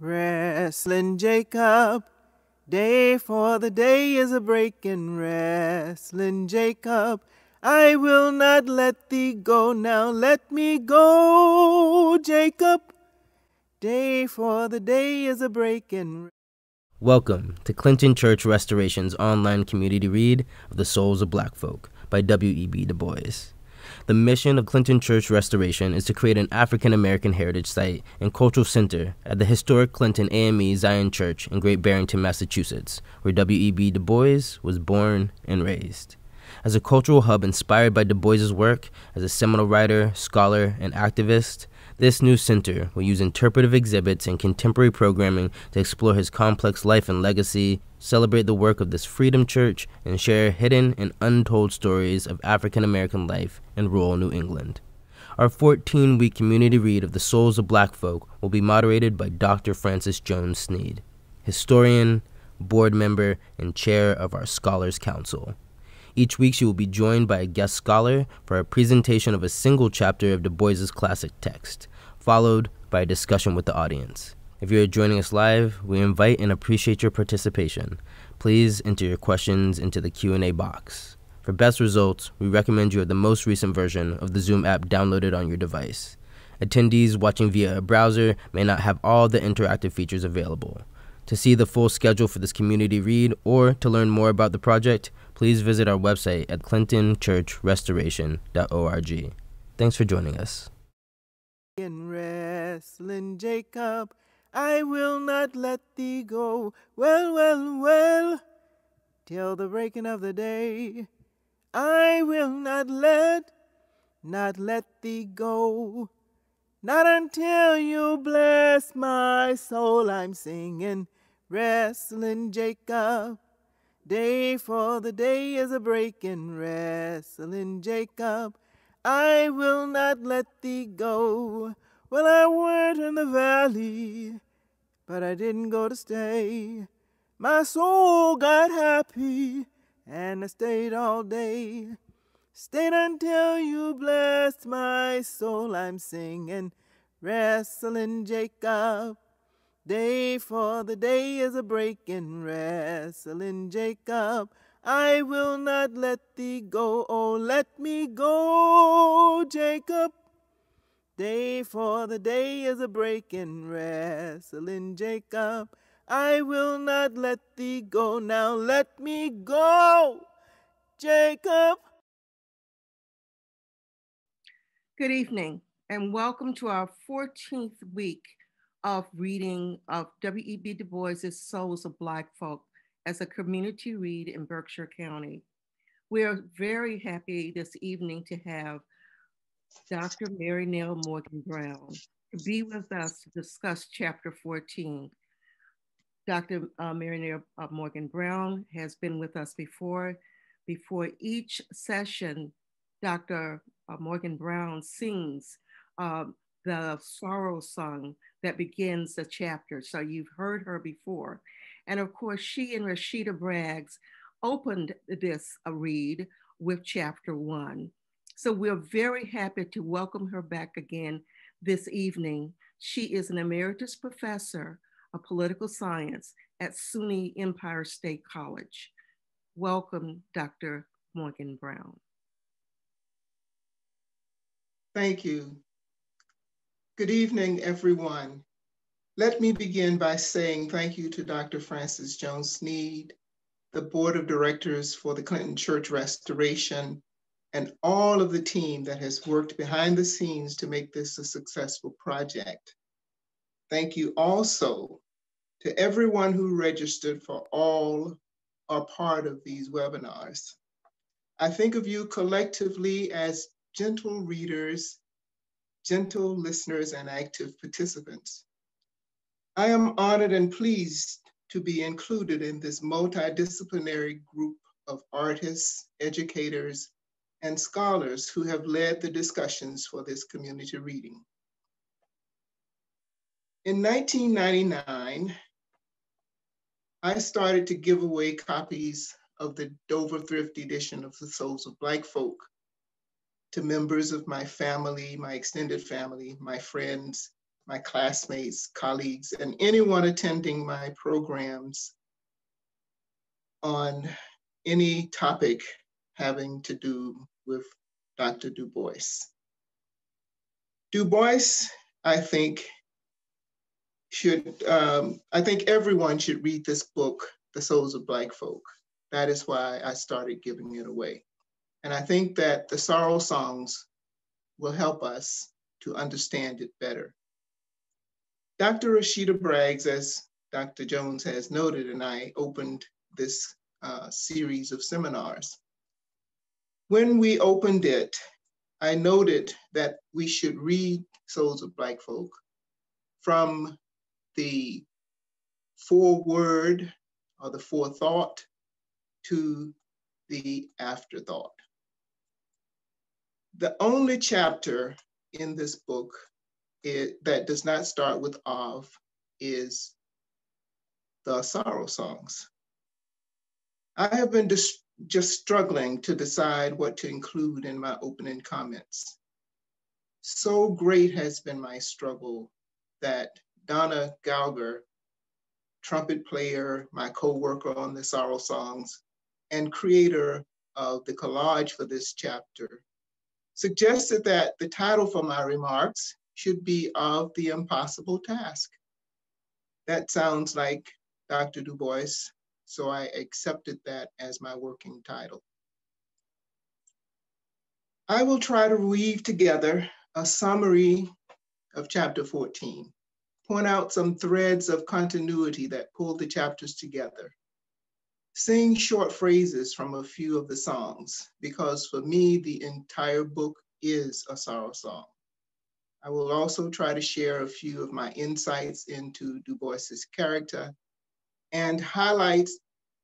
Wrestling Jacob, day for the day is a breaking. Wrestling Jacob, I will not let thee go now. Let me go, Jacob. Day for the day is a breaking. Welcome to Clinton Church Restoration's online community read of The Souls of Black Folk by W.E.B. Du Bois. The mission of Clinton Church Restoration is to create an African American heritage site and cultural center at the historic Clinton AME Zion Church in Great Barrington, Massachusetts, where W.E.B. Du Bois was born and raised. As a cultural hub inspired by Du Bois's work as a seminal writer, scholar, and activist, this new center will use interpretive exhibits and contemporary programming to explore his complex life and legacy, celebrate the work of this Freedom Church, and share hidden and untold stories of African American life in rural New England. Our 14 week community read of the Souls of Black Folk will be moderated by Dr. Frances Jones Sneed, historian, board member, and chair of our Scholars Council. Each week, she will be joined by a guest scholar for a presentation of a single chapter of Du Bois's classic text, followed by a discussion with the audience. If you are joining us live, we invite and appreciate your participation. Please enter your questions into the Q&A box. For best results, we recommend you have the most recent version of the Zoom app downloaded on your device. Attendees watching via a browser may not have all the interactive features available. To see the full schedule for this community read or to learn more about the project, please visit our website at clintonchurchrestoration.org. Thanks for joining us. In wrestling, Jacob, I will not let thee go. Well, well, well, till the breaking of the day. I will not let, not let thee go. Not until you bless my soul, I'm singing, wrestling Jacob. Day for the day is a breaking, wrestling Jacob. I will not let thee go. Well, I went in the valley, but I didn't go to stay. My soul got happy, and I stayed all day. Stayed until you blessed my soul. I'm singing, wrestling Jacob. Day for the day is a breaking, wrestling Jacob. I will not let thee go, oh, let me go, Jacob. Day for the day is a breaking, wrestling Jacob. I will not let thee go, now let me go, Jacob. Good evening, and welcome to our 14th week of reading of W.E.B. Du Bois's Souls of Black Folk as a community read in Berkshire County. We are very happy this evening to have Dr. MaryNell Morgan Brown to be with us to discuss chapter 14. Dr. Uh, MaryNell uh, Morgan Brown has been with us before. Before each session, Dr. Uh, Morgan Brown sings um, the sorrow song that begins the chapter. So you've heard her before. And of course, she and Rashida Braggs opened this uh, read with chapter one. So we're very happy to welcome her back again this evening. She is an emeritus professor of political science at SUNY Empire State College. Welcome, Dr. Morgan Brown. Thank you. Good evening, everyone. Let me begin by saying thank you to Dr. Frances Jones Sneed, the Board of Directors for the Clinton Church Restoration, and all of the team that has worked behind the scenes to make this a successful project. Thank you also to everyone who registered for all or part of these webinars. I think of you collectively as gentle readers gentle listeners and active participants. I am honored and pleased to be included in this multidisciplinary group of artists, educators, and scholars who have led the discussions for this community reading. In 1999, I started to give away copies of the Dover Thrift edition of The Souls of Black Folk to members of my family, my extended family, my friends, my classmates, colleagues, and anyone attending my programs on any topic having to do with Dr. Du Bois. Du Bois, I think, should, um, I think everyone should read this book, The Souls of Black Folk. That is why I started giving it away. And I think that the sorrow songs will help us to understand it better. Dr. Rashida Braggs, as Dr. Jones has noted, and I opened this uh, series of seminars. When we opened it, I noted that we should read Souls of Black Folk from the foreword or the forethought to the afterthought. The only chapter in this book it, that does not start with of is the sorrow songs. I have been just, just struggling to decide what to include in my opening comments. So great has been my struggle that Donna Gauger, trumpet player, my co-worker on the sorrow songs, and creator of the collage for this chapter, suggested that the title for my remarks should be of the impossible task. That sounds like Dr. Du Bois, so I accepted that as my working title. I will try to weave together a summary of chapter 14, point out some threads of continuity that pull the chapters together, sing short phrases from a few of the songs, because for me, the entire book is a sorrow song. I will also try to share a few of my insights into Du Bois's character and highlight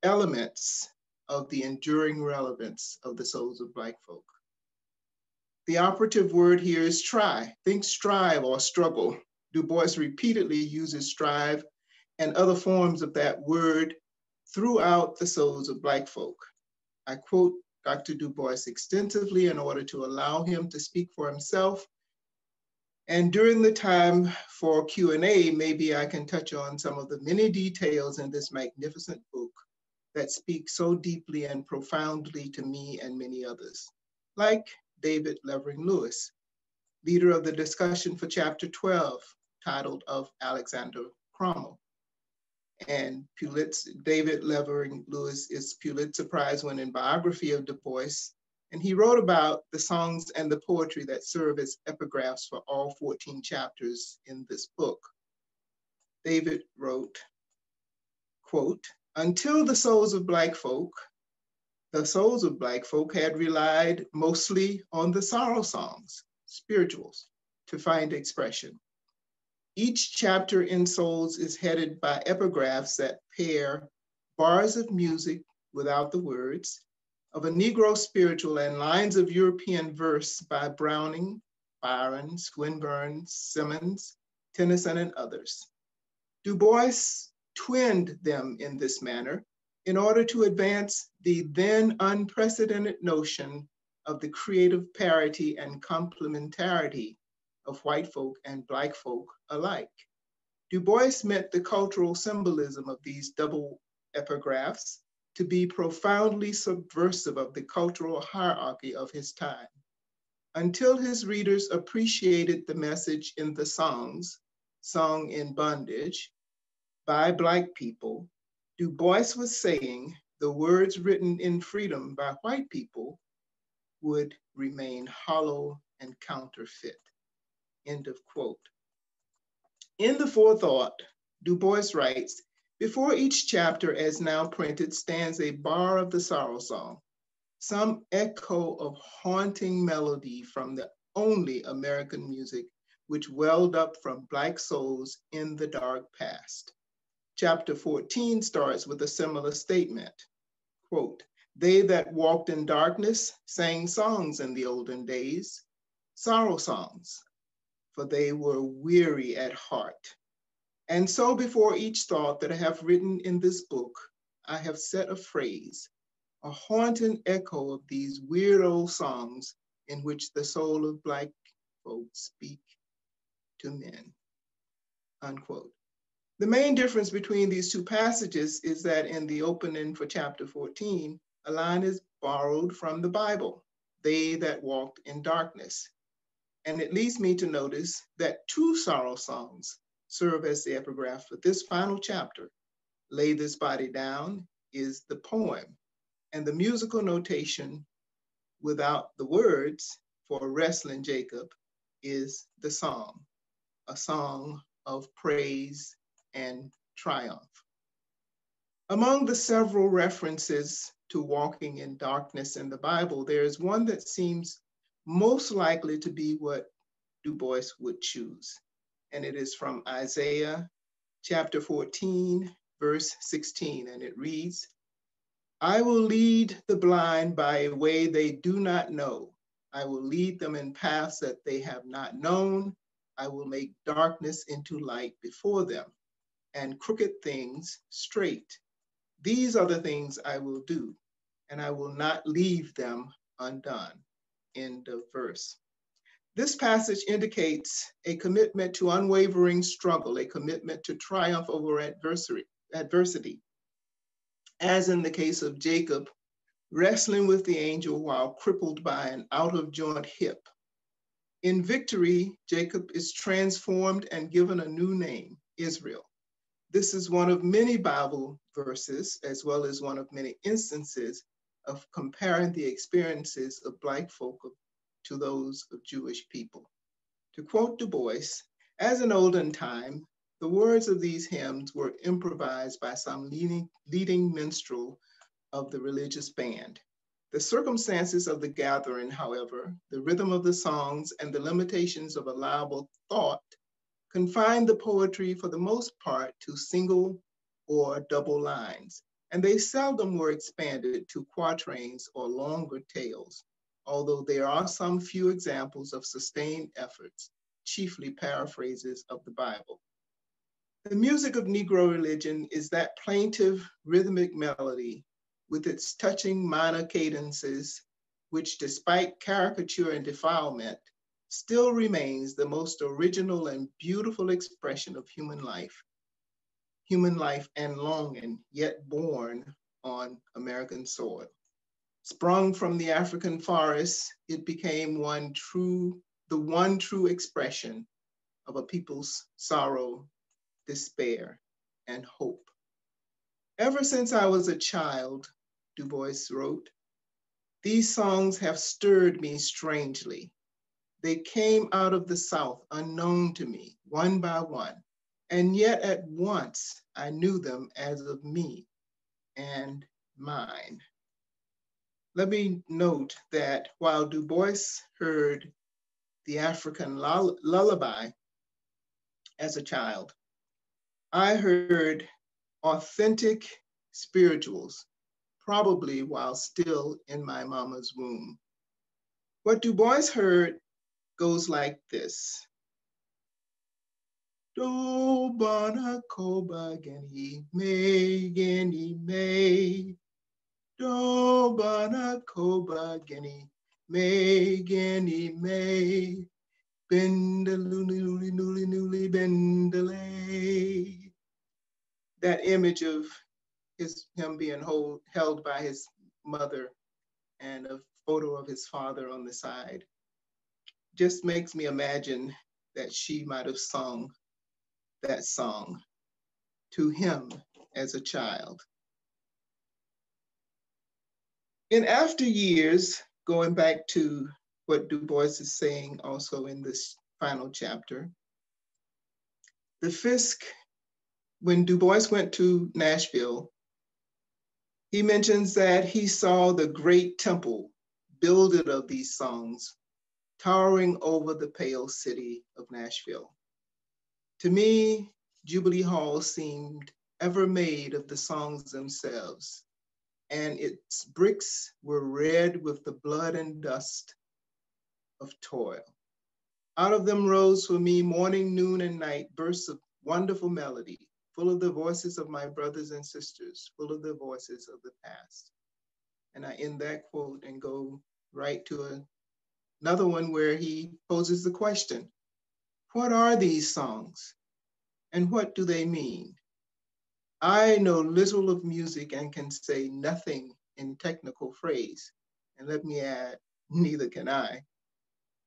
elements of the enduring relevance of the souls of Black folk. The operative word here is try. Think strive or struggle. Du Bois repeatedly uses strive and other forms of that word throughout the souls of Black folk. I quote Dr. Du Bois extensively in order to allow him to speak for himself and during the time for Q&A, maybe I can touch on some of the many details in this magnificent book that speak so deeply and profoundly to me and many others, like David Levering Lewis, leader of the discussion for chapter 12, titled Of Alexander Crummell. And David Levering Lewis is Pulitzer Prize winning biography of Du Bois and he wrote about the songs and the poetry that serve as epigraphs for all 14 chapters in this book. David wrote, quote, until the souls of Black folk, the souls of Black folk had relied mostly on the sorrow songs, spirituals, to find expression. Each chapter in Souls is headed by epigraphs that pair bars of music without the words of a Negro spiritual and lines of European verse by Browning, Byron, Swinburne, Symons, Tennyson, and others. Du Bois twinned them in this manner in order to advance the then unprecedented notion of the creative parity and complementarity of white folk and black folk alike. Du Bois meant the cultural symbolism of these double epigraphs to be profoundly subversive of the cultural hierarchy of his time. Until his readers appreciated the message in the songs sung in bondage by Black people, Du Bois was saying the words written in freedom by white people would remain hollow and counterfeit. End of quote. In the forethought, Du Bois writes, before each chapter, as now printed, stands a bar of the sorrow song, some echo of haunting melody from the only American music which welled up from Black souls in the dark past. Chapter 14 starts with a similar statement, quote, they that walked in darkness sang songs in the olden days, sorrow songs, for they were weary at heart and so before each thought that I have written in this book, I have set a phrase, a haunting echo of these weird old songs in which the soul of Black folks speak to men. unquote. The main difference between these two passages is that in the opening for chapter 14, a line is borrowed from the Bible, they that walked in darkness. And it leads me to notice that two sorrow songs serve as the epigraph for this final chapter. Lay This Body Down is the poem, and the musical notation without the words for wrestling Jacob is the song, a song of praise and triumph. Among the several references to walking in darkness in the Bible, there is one that seems most likely to be what Du Bois would choose. And it is from Isaiah chapter 14, verse 16. And it reads I will lead the blind by a way they do not know. I will lead them in paths that they have not known. I will make darkness into light before them and crooked things straight. These are the things I will do, and I will not leave them undone. End of verse. This passage indicates a commitment to unwavering struggle, a commitment to triumph over adversary, adversity. As in the case of Jacob, wrestling with the angel while crippled by an out of joint hip. In victory, Jacob is transformed and given a new name, Israel. This is one of many Bible verses, as well as one of many instances of comparing the experiences of Black folk to those of Jewish people. To quote Du Bois, as in olden time, the words of these hymns were improvised by some leading, leading minstrel of the religious band. The circumstances of the gathering, however, the rhythm of the songs, and the limitations of allowable thought confined the poetry for the most part to single or double lines, and they seldom were expanded to quatrains or longer tales, although there are some few examples of sustained efforts, chiefly paraphrases of the Bible. The music of Negro religion is that plaintive rhythmic melody with its touching minor cadences, which despite caricature and defilement, still remains the most original and beautiful expression of human life, human life and longing, yet born on American soil. Sprung from the African forest, it became one true, the one true expression of a people's sorrow, despair, and hope. Ever since I was a child, Du Bois wrote, these songs have stirred me strangely they came out of the South unknown to me, one by one, and yet at once I knew them as of me and mine. Let me note that while Du Bois heard the African lullaby as a child, I heard authentic spirituals, probably while still in my mama's womb. What Du Bois heard goes like this. Do bana koba geni me geni me. Do bana koba geni me geni me. Bendaluli nuli nuli nuli bendale. That image of his him being hold, held by his mother and a photo of his father on the side just makes me imagine that she might have sung that song to him as a child. In after years, going back to what Du Bois is saying also in this final chapter, the Fisk, when Du Bois went to Nashville, he mentions that he saw the great temple builded of these songs towering over the pale city of Nashville. To me, Jubilee Hall seemed ever made of the songs themselves, and its bricks were red with the blood and dust of toil. Out of them rose for me morning, noon, and night bursts of wonderful melody, full of the voices of my brothers and sisters, full of the voices of the past. And I end that quote and go right to a Another one where he poses the question, what are these songs? And what do they mean? I know little of music and can say nothing in technical phrase. And let me add, neither can I.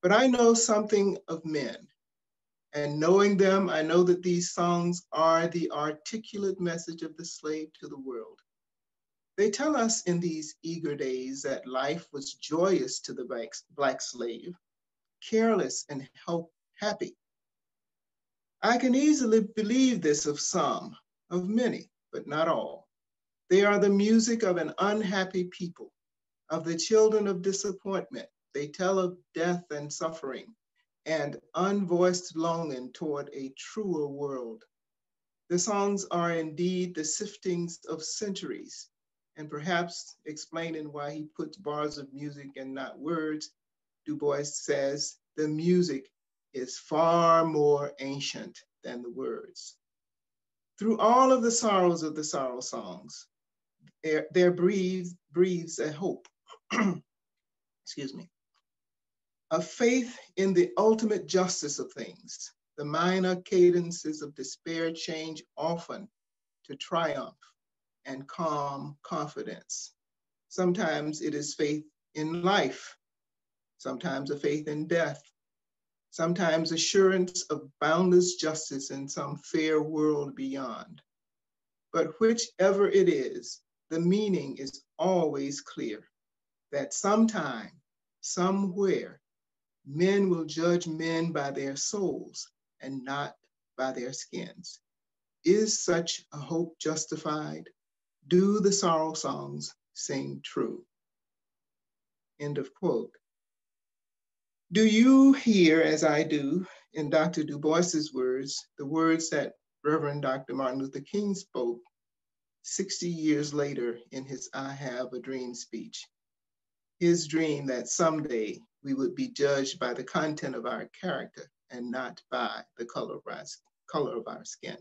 But I know something of men. And knowing them, I know that these songs are the articulate message of the slave to the world. They tell us in these eager days that life was joyous to the black, slave, careless and help, happy. I can easily believe this of some, of many, but not all. They are the music of an unhappy people, of the children of disappointment. They tell of death and suffering and unvoiced longing toward a truer world. The songs are indeed the siftings of centuries, and perhaps explaining why he puts bars of music and not words, Du Bois says the music is far more ancient than the words. Through all of the sorrows of the sorrow songs, there, there breathes, breathes a hope, excuse me, a faith in the ultimate justice of things. The minor cadences of despair change often to triumph and calm confidence. Sometimes it is faith in life, sometimes a faith in death, sometimes assurance of boundless justice in some fair world beyond. But whichever it is, the meaning is always clear that sometime, somewhere, men will judge men by their souls and not by their skins. Is such a hope justified? Do the sorrow songs sing true? End of quote. Do you hear, as I do, in Dr. Du Bois's words, the words that Reverend Dr. Martin Luther King spoke 60 years later in his I Have a Dream speech? His dream that someday we would be judged by the content of our character and not by the color of our, color of our skin.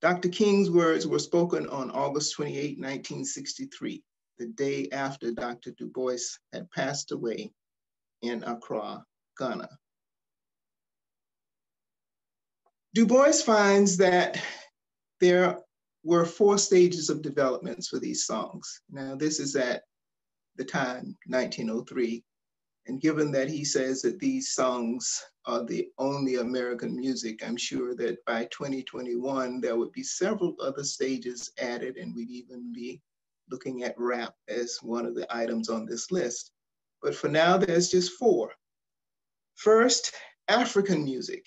Dr. King's words were spoken on August 28, 1963, the day after Dr. Du Bois had passed away in Accra, Ghana. Du Bois finds that there were four stages of developments for these songs. Now, this is at the time, 1903, and given that he says that these songs are the only American music, I'm sure that by 2021, there would be several other stages added, and we'd even be looking at rap as one of the items on this list. But for now, there's just four. First, African music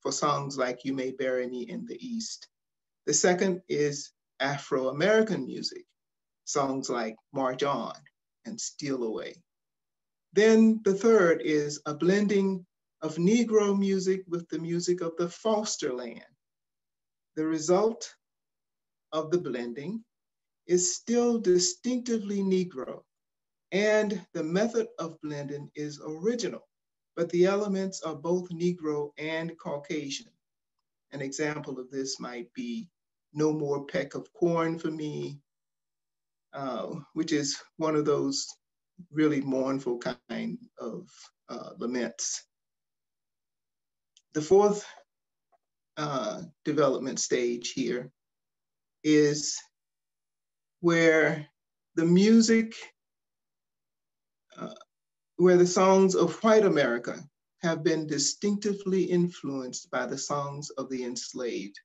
for songs like You May Bury Me in the East. The second is Afro American music, songs like March On and Steal Away. Then the third is a blending of Negro music with the music of the foster land. The result of the blending is still distinctively Negro, and the method of blending is original, but the elements are both Negro and Caucasian. An example of this might be No More Peck of Corn for Me, uh, which is one of those really mournful kind of uh, laments. The fourth uh, development stage here is where the music, uh, where the songs of white America have been distinctively influenced by the songs of the enslaved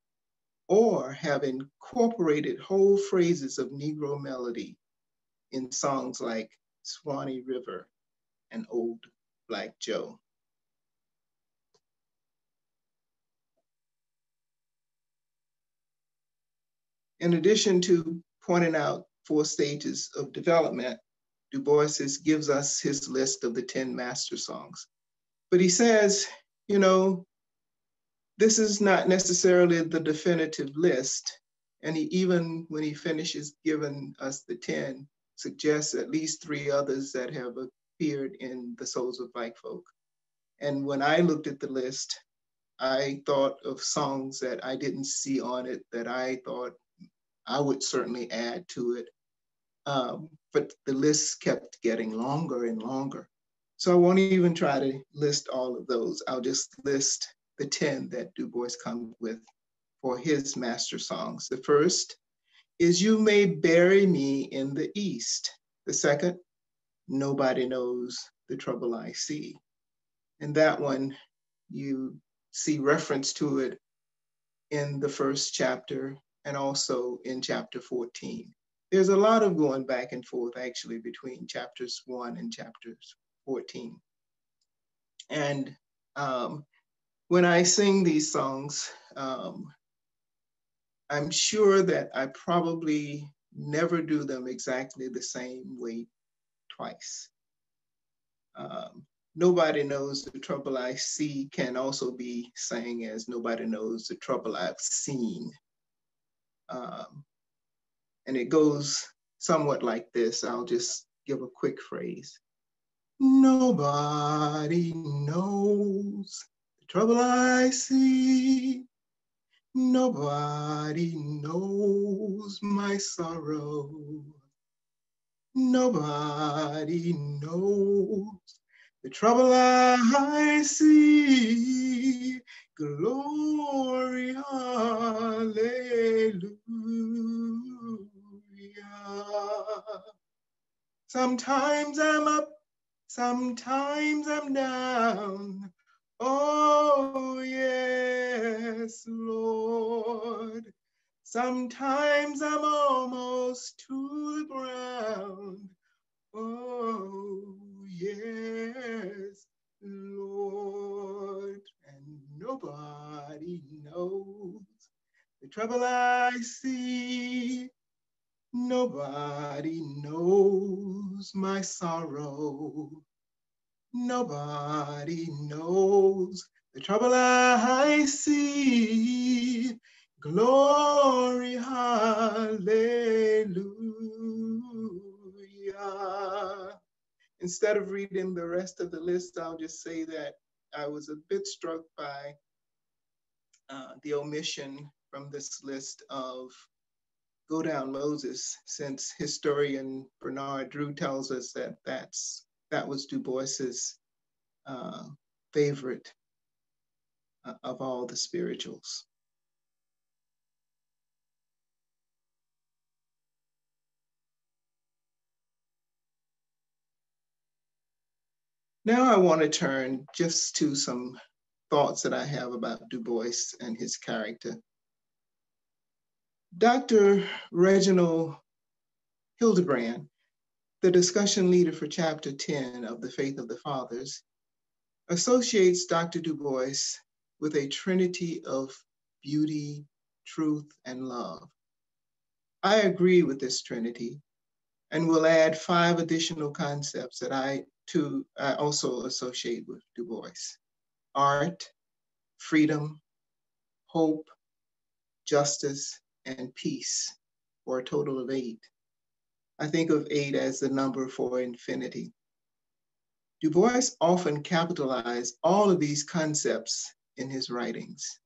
or have incorporated whole phrases of Negro melody in songs like Swanee River, and Old Black Joe. In addition to pointing out four stages of development, Du Bois gives us his list of the 10 master songs. But he says, you know, this is not necessarily the definitive list. And he even, when he finishes giving us the 10, suggests at least three others that have appeared in the Souls of Black Folk. And when I looked at the list, I thought of songs that I didn't see on it that I thought I would certainly add to it. Um, but the list kept getting longer and longer. So I won't even try to list all of those. I'll just list the 10 that Du Bois comes with for his master songs. The first is You May Bury Me in the East. The second, Nobody Knows the Trouble I See. And that one, you see reference to it in the first chapter and also in chapter 14. There's a lot of going back and forth actually between chapters one and chapters 14. And um, when I sing these songs, um, I'm sure that I probably never do them exactly the same way twice. Um, nobody knows the trouble I see can also be sang as nobody knows the trouble I've seen. Um, and it goes somewhat like this. I'll just give a quick phrase. Nobody knows the trouble I see. Nobody knows my sorrow. Nobody knows the trouble I see. Glory, hallelujah. Sometimes I'm up, sometimes I'm down. Oh, yes, Lord. Sometimes I'm almost to the ground. Oh, yes, Lord. And nobody knows the trouble I see. Nobody knows my sorrow. Nobody knows the trouble I see. Glory, hallelujah. Instead of reading the rest of the list, I'll just say that I was a bit struck by uh, the omission from this list of Go Down Moses, since historian Bernard Drew tells us that that's that was Du Bois's uh, favorite uh, of all the spirituals. Now I want to turn just to some thoughts that I have about Du Bois and his character. Dr. Reginald Hildebrand the discussion leader for chapter 10 of The Faith of the Fathers, associates Dr. Du Bois with a trinity of beauty, truth, and love. I agree with this trinity and will add five additional concepts that I too I also associate with Du Bois. Art, freedom, hope, justice, and peace, for a total of eight. I think of eight as the number for infinity. Du Bois often capitalized all of these concepts in his writings.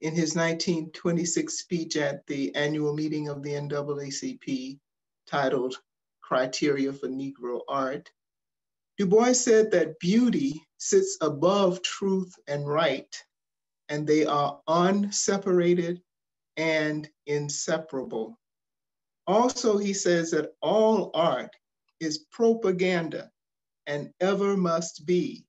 In his 1926 speech at the annual meeting of the NAACP, titled Criteria for Negro Art, Du Bois said that beauty sits above truth and right, and they are unseparated and inseparable. Also, he says that all art is propaganda and ever must be,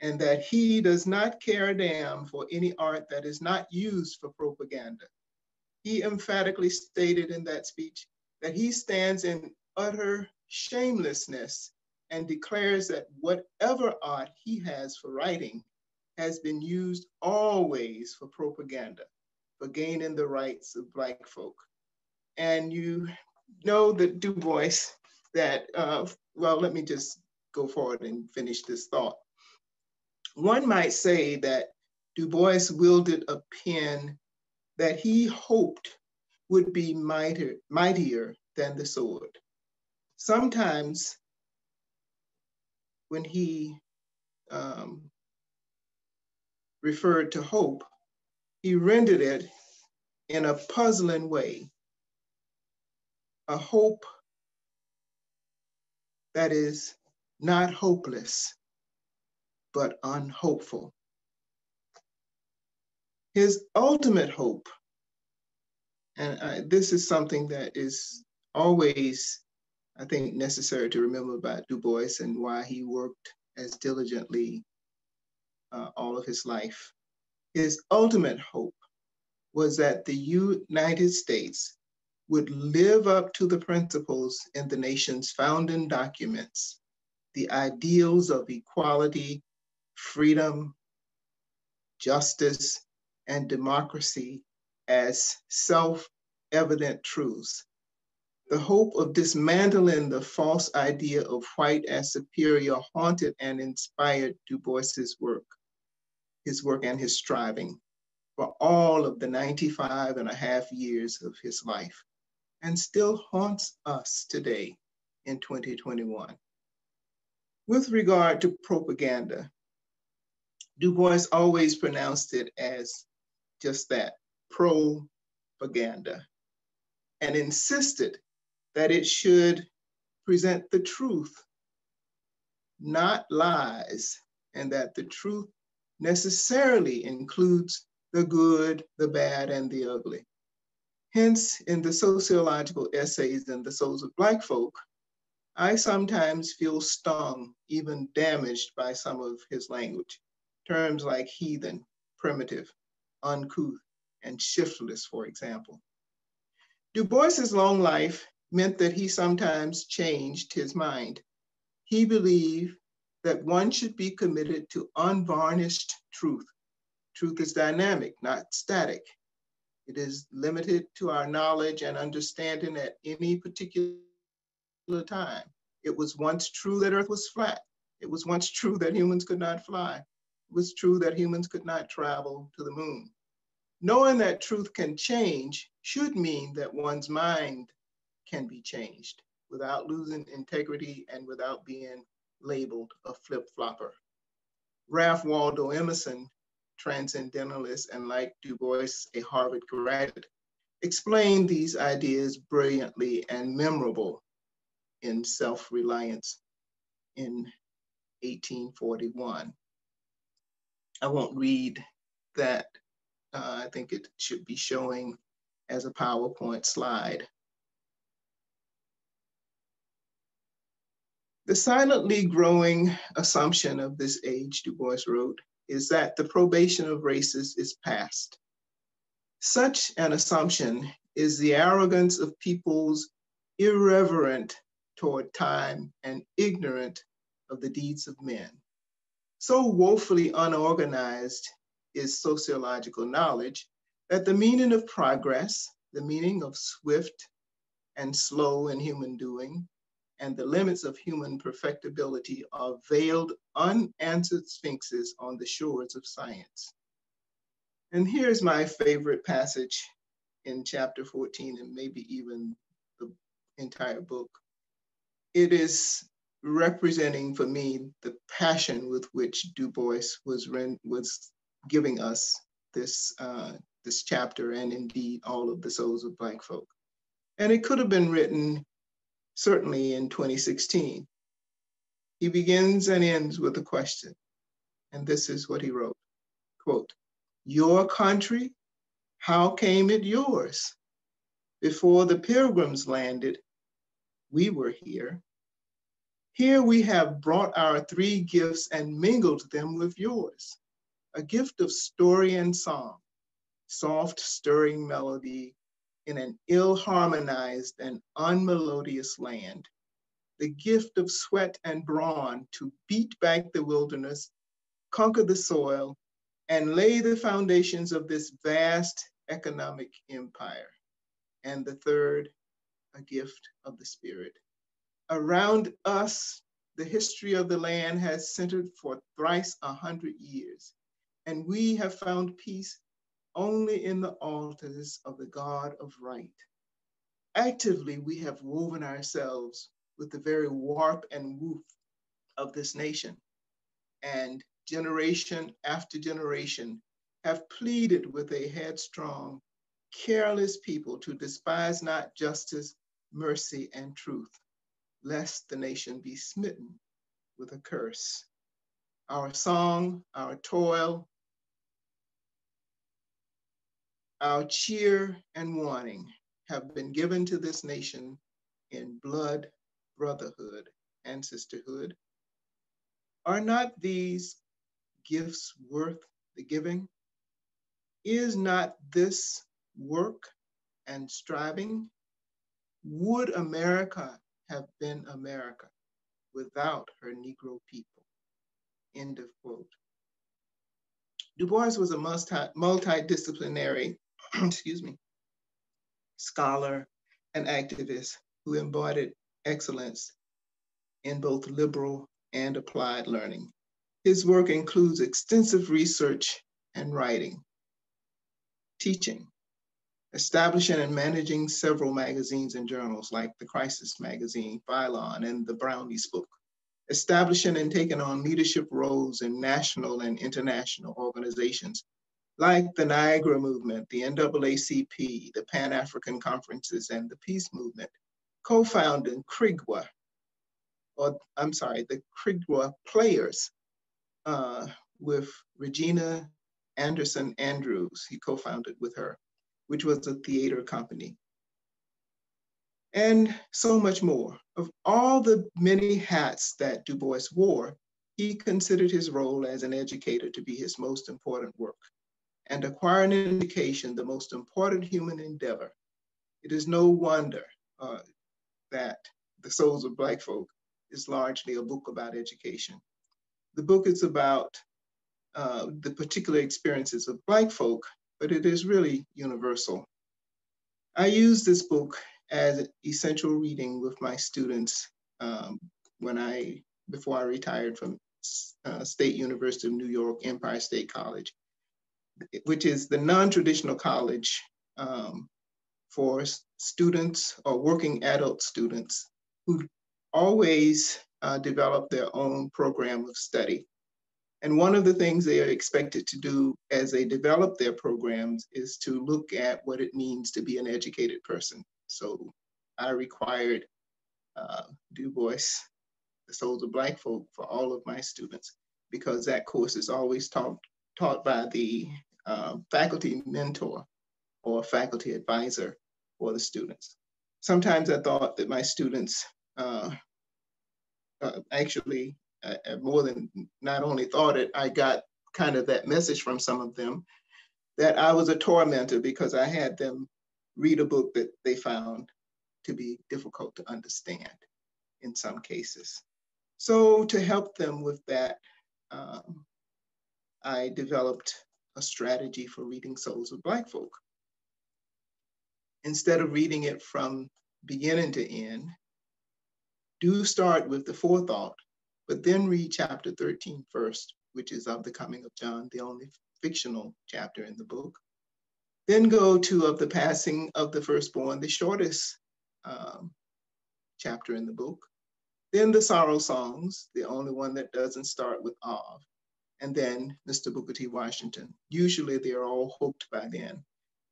and that he does not care a damn for any art that is not used for propaganda. He emphatically stated in that speech that he stands in utter shamelessness and declares that whatever art he has for writing has been used always for propaganda, for gaining the rights of Black folk and you know that Du Bois, that, uh, well, let me just go forward and finish this thought. One might say that Du Bois wielded a pen that he hoped would be mightier, mightier than the sword. Sometimes when he um, referred to hope, he rendered it in a puzzling way a hope that is not hopeless, but unhopeful. His ultimate hope, and I, this is something that is always, I think, necessary to remember about Du Bois and why he worked as diligently uh, all of his life. His ultimate hope was that the United States would live up to the principles in the nation's founding documents, the ideals of equality, freedom, justice, and democracy as self-evident truths. The hope of dismantling the false idea of white as superior haunted and inspired Du Bois's work, his work and his striving for all of the 95 and a half years of his life and still haunts us today in 2021. With regard to propaganda, Du Bois always pronounced it as just that, propaganda, and insisted that it should present the truth, not lies, and that the truth necessarily includes the good, the bad, and the ugly. Hence, in the sociological essays in the souls of Black folk, I sometimes feel stung, even damaged by some of his language. Terms like heathen, primitive, uncouth, and shiftless, for example. Du Bois's long life meant that he sometimes changed his mind. He believed that one should be committed to unvarnished truth. Truth is dynamic, not static. It is limited to our knowledge and understanding at any particular time. It was once true that Earth was flat. It was once true that humans could not fly. It was true that humans could not travel to the moon. Knowing that truth can change should mean that one's mind can be changed without losing integrity and without being labeled a flip flopper. Ralph Waldo Emerson transcendentalist, and like Du Bois, a Harvard graduate, explained these ideas brilliantly and memorable in Self-Reliance in 1841. I won't read that. Uh, I think it should be showing as a PowerPoint slide. The silently growing assumption of this age, Du Bois wrote, is that the probation of races is past. Such an assumption is the arrogance of peoples irreverent toward time and ignorant of the deeds of men. So woefully unorganized is sociological knowledge that the meaning of progress, the meaning of swift and slow in human doing, and the limits of human perfectibility are veiled, unanswered sphinxes on the shores of science. And here's my favorite passage in chapter 14, and maybe even the entire book. It is representing for me the passion with which Du Bois was, was giving us this, uh, this chapter and indeed all of the souls of Black folk. And it could have been written certainly in 2016. He begins and ends with a question. And this is what he wrote, quote, your country, how came it yours? Before the pilgrims landed, we were here. Here we have brought our three gifts and mingled them with yours. A gift of story and song, soft stirring melody, in an ill-harmonized and unmelodious land, the gift of sweat and brawn to beat back the wilderness, conquer the soil, and lay the foundations of this vast economic empire. And the third, a gift of the spirit. Around us, the history of the land has centered for thrice a hundred years, and we have found peace only in the altars of the God of right. Actively, we have woven ourselves with the very warp and woof of this nation. And generation after generation have pleaded with a headstrong, careless people to despise not justice, mercy, and truth, lest the nation be smitten with a curse. Our song, our toil, our cheer and warning have been given to this nation in blood, brotherhood, and sisterhood. Are not these gifts worth the giving? Is not this work and striving? Would America have been America without her Negro people? End of quote. Du Bois was a multidisciplinary, excuse me, scholar and activist who embodied excellence in both liberal and applied learning. His work includes extensive research and writing, teaching, establishing and managing several magazines and journals like the Crisis Magazine, Phylon, and the Brownies Book, establishing and taking on leadership roles in national and international organizations like the Niagara Movement, the NAACP, the Pan African Conferences, and the Peace Movement, co founding CRIGWA, or I'm sorry, the CRIGWA Players uh, with Regina Anderson Andrews, he co founded with her, which was a theater company. And so much more. Of all the many hats that Du Bois wore, he considered his role as an educator to be his most important work and acquiring an education the most important human endeavor. It is no wonder uh, that The Souls of Black Folk is largely a book about education. The book is about uh, the particular experiences of Black folk, but it is really universal. I use this book as essential reading with my students um, when I, before I retired from uh, State University of New York, Empire State College which is the non-traditional college um, for students or working adult students who always uh, develop their own program of study. And one of the things they are expected to do as they develop their programs is to look at what it means to be an educated person. So I required uh, Du Bois, The Souls of Black Folk, for all of my students, because that course is always taught, taught by the faculty mentor or faculty advisor for the students. Sometimes I thought that my students uh, uh, actually, uh, uh, more than not only thought it, I got kind of that message from some of them that I was a tormentor because I had them read a book that they found to be difficult to understand in some cases. So to help them with that, um, I developed a strategy for reading Souls of Black Folk. Instead of reading it from beginning to end, do start with the forethought, but then read chapter 13 first, which is of the coming of John, the only fictional chapter in the book. Then go to of the passing of the firstborn, the shortest um, chapter in the book. Then the sorrow songs, the only one that doesn't start with of and then Mr. Booker T. Washington. Usually they're all hooked by then.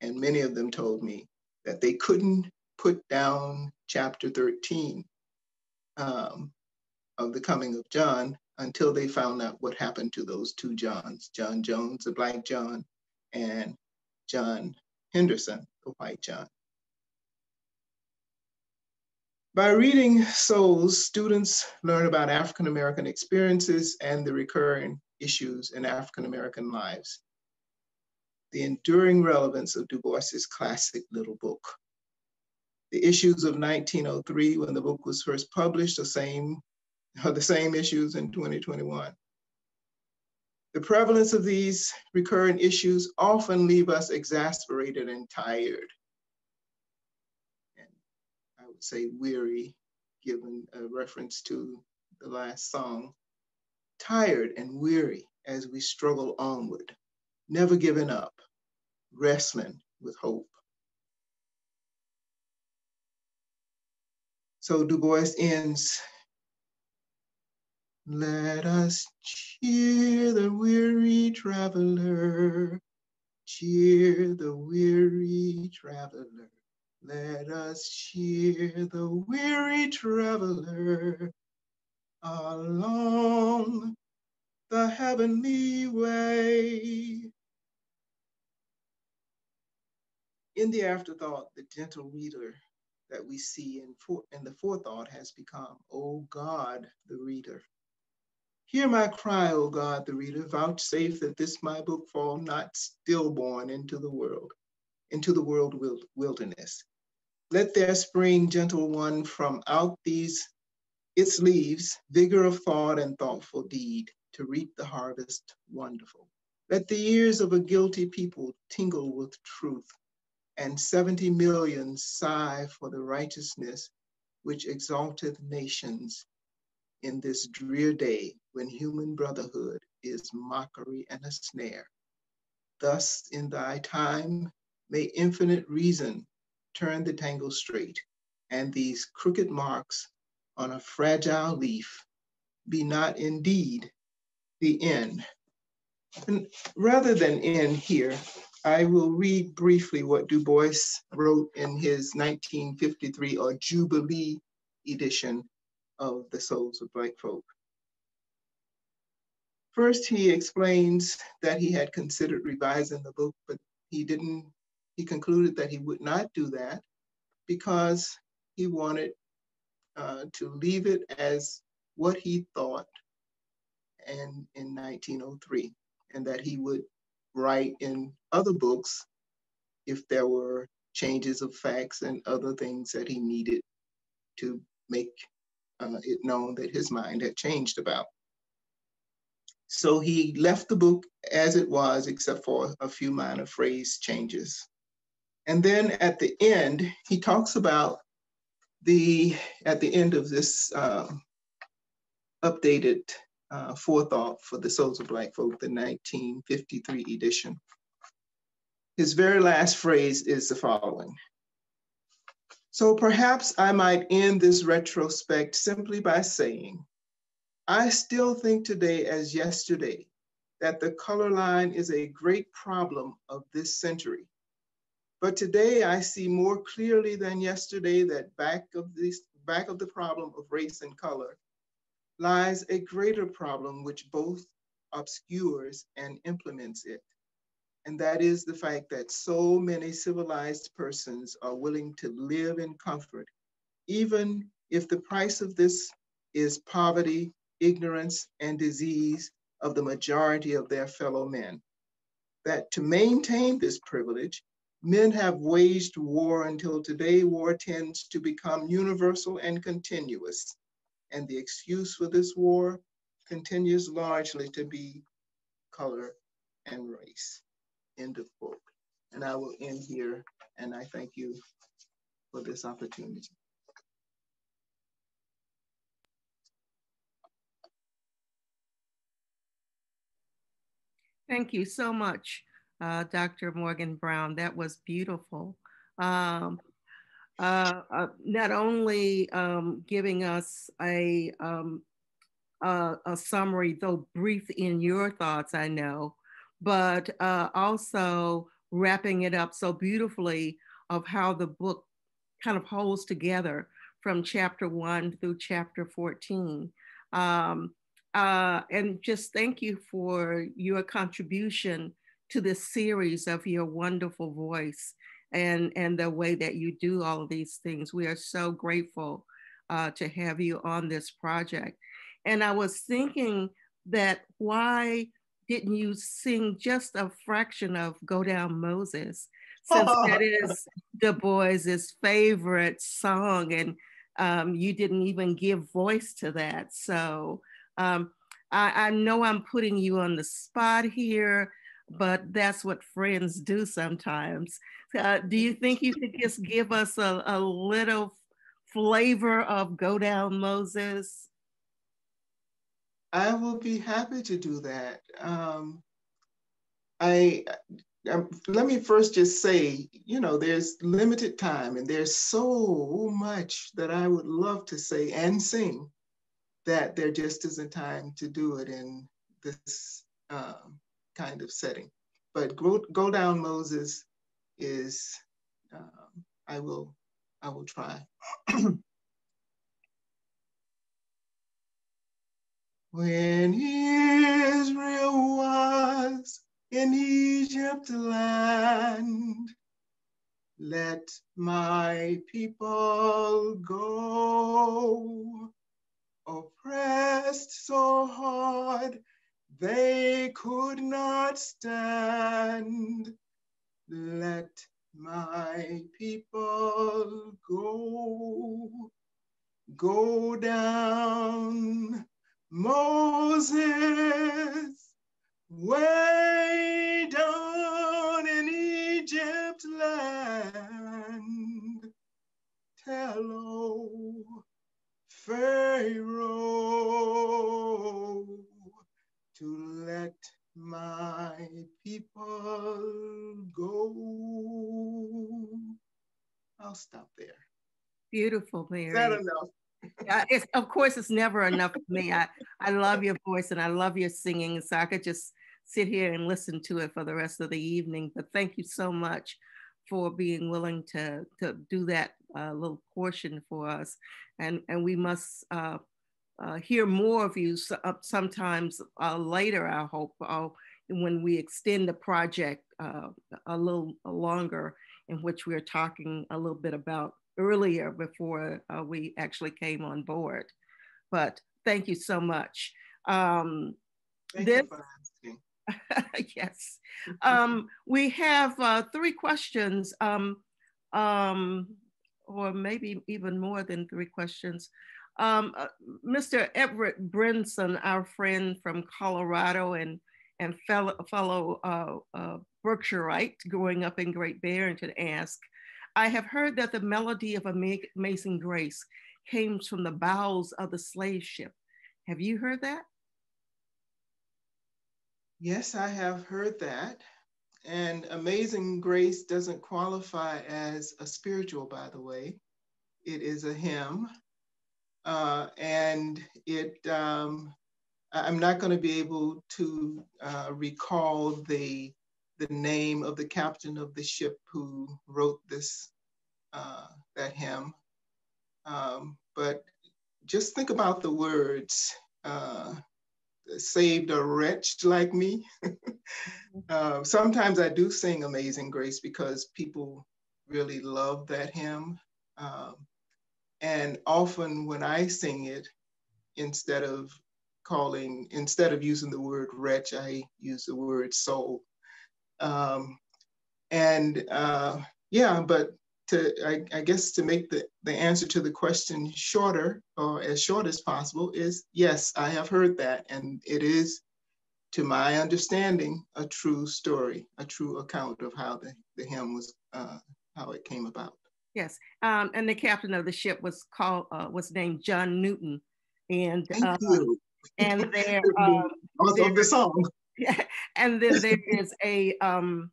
And many of them told me that they couldn't put down chapter 13 um, of the coming of John until they found out what happened to those two Johns, John Jones, the black John, and John Henderson, the white John. By reading Souls, students learn about African American experiences and the recurring issues in African American lives. The enduring relevance of Du Bois's classic little book. The issues of 1903, when the book was first published, the same, are the same issues in 2021. The prevalence of these recurrent issues often leave us exasperated and tired. And I would say weary, given a reference to the last song tired and weary as we struggle onward, never giving up, wrestling with hope. So Du Bois ends let us cheer the weary traveler, cheer the weary traveler. Let us cheer the weary traveler along the heavenly way. In the afterthought, the gentle reader that we see in, for, in the forethought has become, O God, the reader. Hear my cry, O God, the reader, vouchsafe that this my book fall not stillborn into the world, into the world wilderness. Let there spring, gentle one, from out these its leaves, vigor of thought and thoughtful deed, to reap the harvest wonderful. Let the ears of a guilty people tingle with truth, and 70 millions sigh for the righteousness which exalteth nations in this drear day when human brotherhood is mockery and a snare. Thus, in thy time, may infinite reason turn the tangle straight, and these crooked marks on a fragile leaf be not indeed the end. And rather than end here, I will read briefly what Du Bois wrote in his 1953 or Jubilee edition of The Souls of Black Folk. First, he explains that he had considered revising the book, but he didn't, he concluded that he would not do that because he wanted uh, to leave it as what he thought and in 1903, and that he would write in other books if there were changes of facts and other things that he needed to make uh, it known that his mind had changed about. So he left the book as it was, except for a few minor phrase changes. And then at the end, he talks about the, at the end of this uh, updated uh, forethought for the Souls of Black Folk, the 1953 edition. His very last phrase is the following. So perhaps I might end this retrospect simply by saying, I still think today as yesterday that the color line is a great problem of this century. But today I see more clearly than yesterday that back of this back of the problem of race and color lies a greater problem which both obscures and implements it. And that is the fact that so many civilized persons are willing to live in comfort, even if the price of this is poverty, ignorance, and disease of the majority of their fellow men. That to maintain this privilege, men have waged war until today war tends to become universal and continuous and the excuse for this war continues largely to be color and race. End of quote. And I will end here, and I thank you for this opportunity. Thank you so much, uh, Dr. Morgan Brown. That was beautiful. Um, uh, uh, not only um, giving us a, um, a, a, summary, though brief in your thoughts, I know, but uh, also wrapping it up so beautifully of how the book kind of holds together from chapter one through chapter 14. Um, uh, and just thank you for your contribution to this series of your wonderful voice and and the way that you do all of these things. We are so grateful uh, to have you on this project. And I was thinking that why didn't you sing just a fraction of Go Down Moses, since that is Du Bois's favorite song, and um, you didn't even give voice to that. So um, I, I know I'm putting you on the spot here, but that's what friends do sometimes. Uh, do you think you could just give us a, a little flavor of Go Down Moses? I will be happy to do that. Um, I, um, let me first just say, you know, there's limited time and there's so much that I would love to say and sing that there just isn't time to do it in this um, kind of setting. But go, go down Moses is, um, I will, I will try. when Israel was in Egypt land, let my people go, oppressed so hard they could not stand. Let my people go, go down, Moses, way down in Egypt land. Tell Pharaoh to let my people go. I'll stop there. Beautiful, Mary. Is that enough? uh, it's, of course, it's never enough for me. I, I love your voice and I love your singing. So I could just sit here and listen to it for the rest of the evening. But thank you so much for being willing to, to do that uh, little portion for us. And, and we must uh, uh, hear more of you uh, sometimes uh, later, I hope, uh, when we extend the project uh, a little longer, in which we are talking a little bit about earlier before uh, we actually came on board. But thank you so much. Um, thank this, you yes. Um, we have three questions, um, um, or maybe even more than three questions. Um, uh, Mr. Everett Brinson, our friend from Colorado and, and fellow, fellow uh, uh, Berkshirite growing up in Great Barrington asked, I have heard that the melody of Amazing Grace came from the bowels of the slave ship. Have you heard that? Yes, I have heard that. And Amazing Grace doesn't qualify as a spiritual, by the way. It is a hymn. Uh, and it, um, I'm not going to be able to uh, recall the, the name of the captain of the ship who wrote this, uh, that hymn. Um, but just think about the words, uh, saved a wretch like me. Uh, sometimes I do sing Amazing Grace because people really love that hymn. Um, and often when I sing it, instead of calling, instead of using the word wretch, I use the word soul. Um, and uh, yeah, but to, I, I, guess to make the, the answer to the question shorter or as short as possible is yes, I have heard that. And it is, to my understanding, a true story, a true account of how the, the hymn was, uh, how it came about. Yes, um, and the captain of the ship was called uh, was named John Newton, and uh, and there um, the song. Yeah, and then there is a um,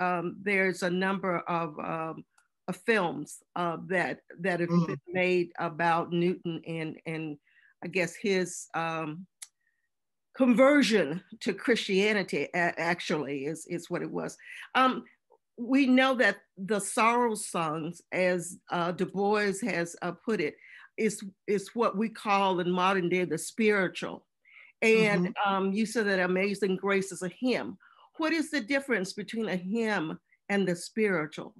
um, there's a number of um, of films uh, that that have mm. been made about Newton and and I guess his um, conversion to Christianity actually is is what it was. Um, we know that the sorrow songs, as uh, Du Bois has uh, put it, is is what we call in modern day the spiritual. And mm-hmm. um, you said that Amazing Grace is a hymn. What is the difference between a hymn and the spiritual?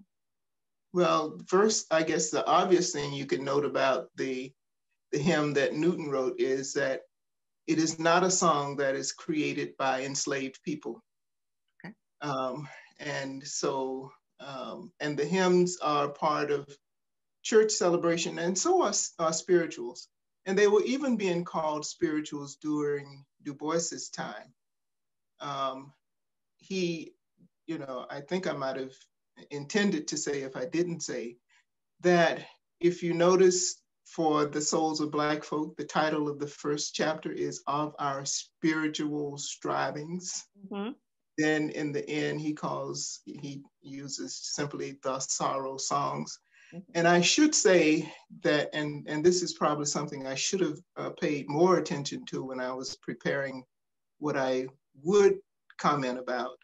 Well, first, I guess the obvious thing you could note about the the hymn that Newton wrote is that it is not a song that is created by enslaved people. Okay. Um, and so, um, and the hymns are part of church celebration, and so are, are spirituals. And they were even being called spirituals during Du Bois's time. Um, he, you know, I think I might have intended to say, if I didn't say, that if you notice for the souls of Black folk, the title of the first chapter is Of Our Spiritual Strivings. Mm-hmm then in the end, he calls, he uses simply the sorrow songs. Mm-hmm. And I should say that, and, and this is probably something I should have uh, paid more attention to when I was preparing what I would comment about.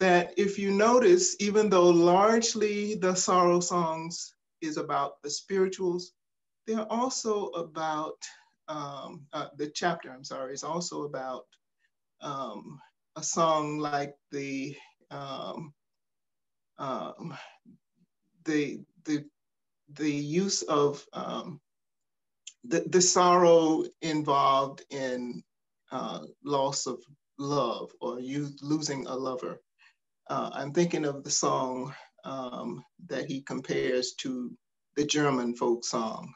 That if you notice, even though largely the sorrow songs is about the spirituals, they're also about, um, uh, the chapter, I'm sorry, is also about um, a song like the um, um, the the the use of um, the, the sorrow involved in uh, loss of love or you losing a lover. Uh, I'm thinking of the song um, that he compares to the German folk song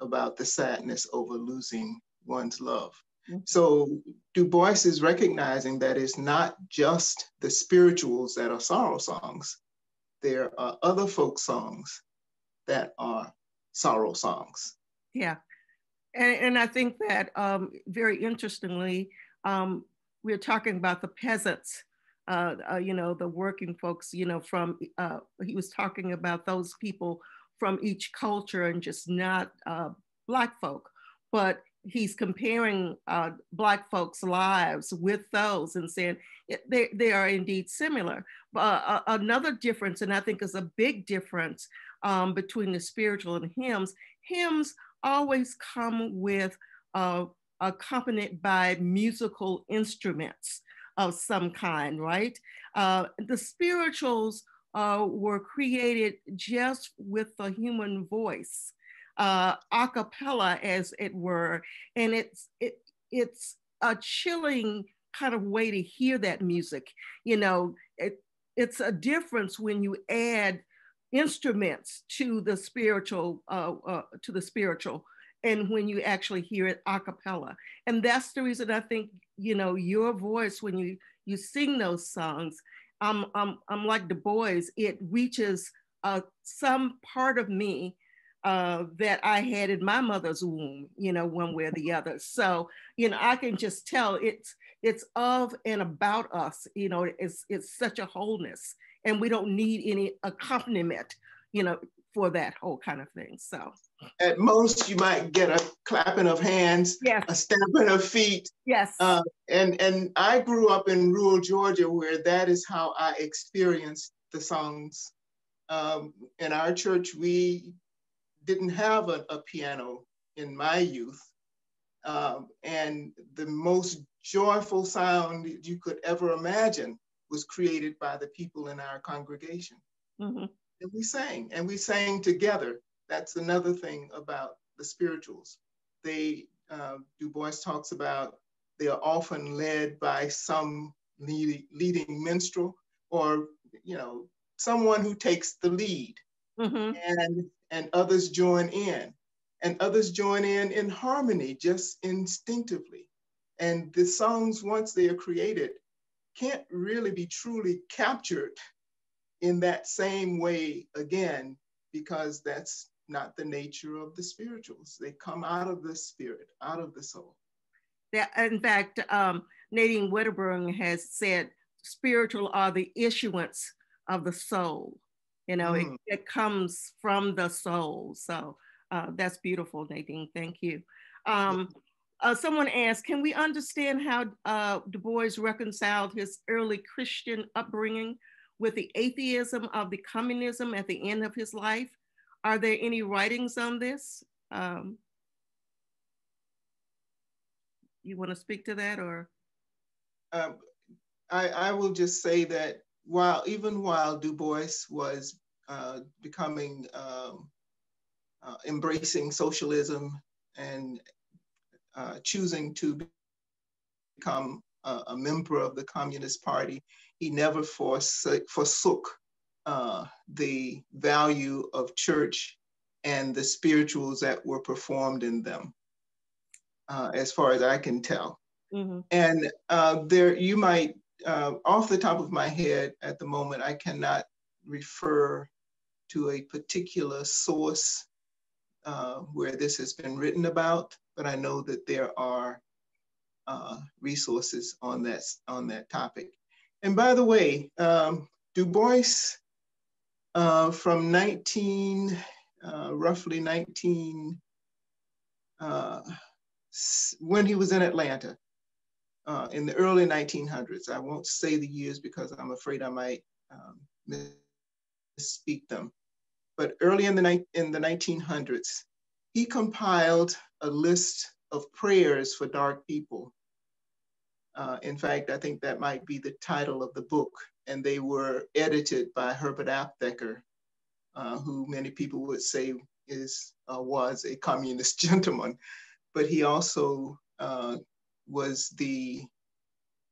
about the sadness over losing one's love. Mm-hmm. So Du Bois is recognizing that it's not just the spirituals that are sorrow songs. There are other folk songs that are sorrow songs. Yeah. And, and I think that um, very interestingly, um, we're talking about the peasants, uh, uh, you know, the working folks, you know, from, uh, he was talking about those people from each culture and just not uh, Black folk. But he's comparing uh, Black folks' lives with those and saying they, they are indeed similar. But uh, another difference, and I think is a big difference um, between the spiritual and hymns, hymns always come with uh, accompanied by musical instruments of some kind, right? Uh, the spirituals uh, were created just with the human voice, uh, a cappella, as it were, and it's it, it's a chilling kind of way to hear that music. You know, it, it's a difference when you add instruments to the spiritual uh, uh, to the spiritual and when you actually hear it a cappella and that's the reason i think you know your voice when you you sing those songs i'm i'm, I'm like Du Bois it reaches uh, some part of me uh, that I had in my mother's womb, you know, one way or the other. So, you know, I can just tell it's it's of and about us. You know, it's it's such a wholeness, and we don't need any accompaniment, you know, for that whole kind of thing. So at most you might get a clapping of hands, yes. a stamping of feet. Yes. Uh, and and I grew up in rural Georgia where that is how I experienced the songs. Um, in our church, we didn't have a, a piano in my youth. Um, and the most joyful sound you could ever imagine was created by the people in our congregation. Mm-hmm. And we sang, and we sang together that's another thing about the spirituals. They, uh, Du Bois talks about, they are often led by some lead, leading minstrel or, you know, someone who takes the lead mm-hmm. and, and others join in and others join in in harmony, just instinctively. And the songs, once they are created, can't really be truly captured in that same way again, because that's not the nature of the spirituals. They come out of the spirit, out of the soul. Yeah, in fact, um, Nadine Wedderburn has said spiritual are the issuance of the soul. You know, mm. it, it, comes from the soul. So uh, that's beautiful, Nadine. Thank you. Um, uh, someone asked, can we understand how uh, Du Bois reconciled his early Christian upbringing with the atheism of the communism at the end of his life? Are there any writings on this? Um, you want to speak to that or? Um, I, I will just say that while even while Du Bois was uh, becoming um, uh, embracing socialism and uh, choosing to become a, a, member of the Communist Party, he never forsook, forsook uh, the value of church and the spirituals that were performed in them, uh, as far as I can tell. Mm-hmm. And uh, there, you might, uh, off the top of my head at the moment, I cannot refer to a particular source uh, where this has been written about, but I know that there are uh, resources on that on that topic. And by the way, um, Du Bois uh, from 19, uh, roughly 19, uh, when he was in Atlanta uh, in the early 1900s. I won't say the years because I'm afraid I might um, misspeak them. But early in the, in the 1900s, he compiled a list of prayers for dark people. Uh, in fact, I think that might be the title of the book and they were edited by Herbert Aptheker uh, who many people would say is uh, was a communist gentleman, but he also uh, was the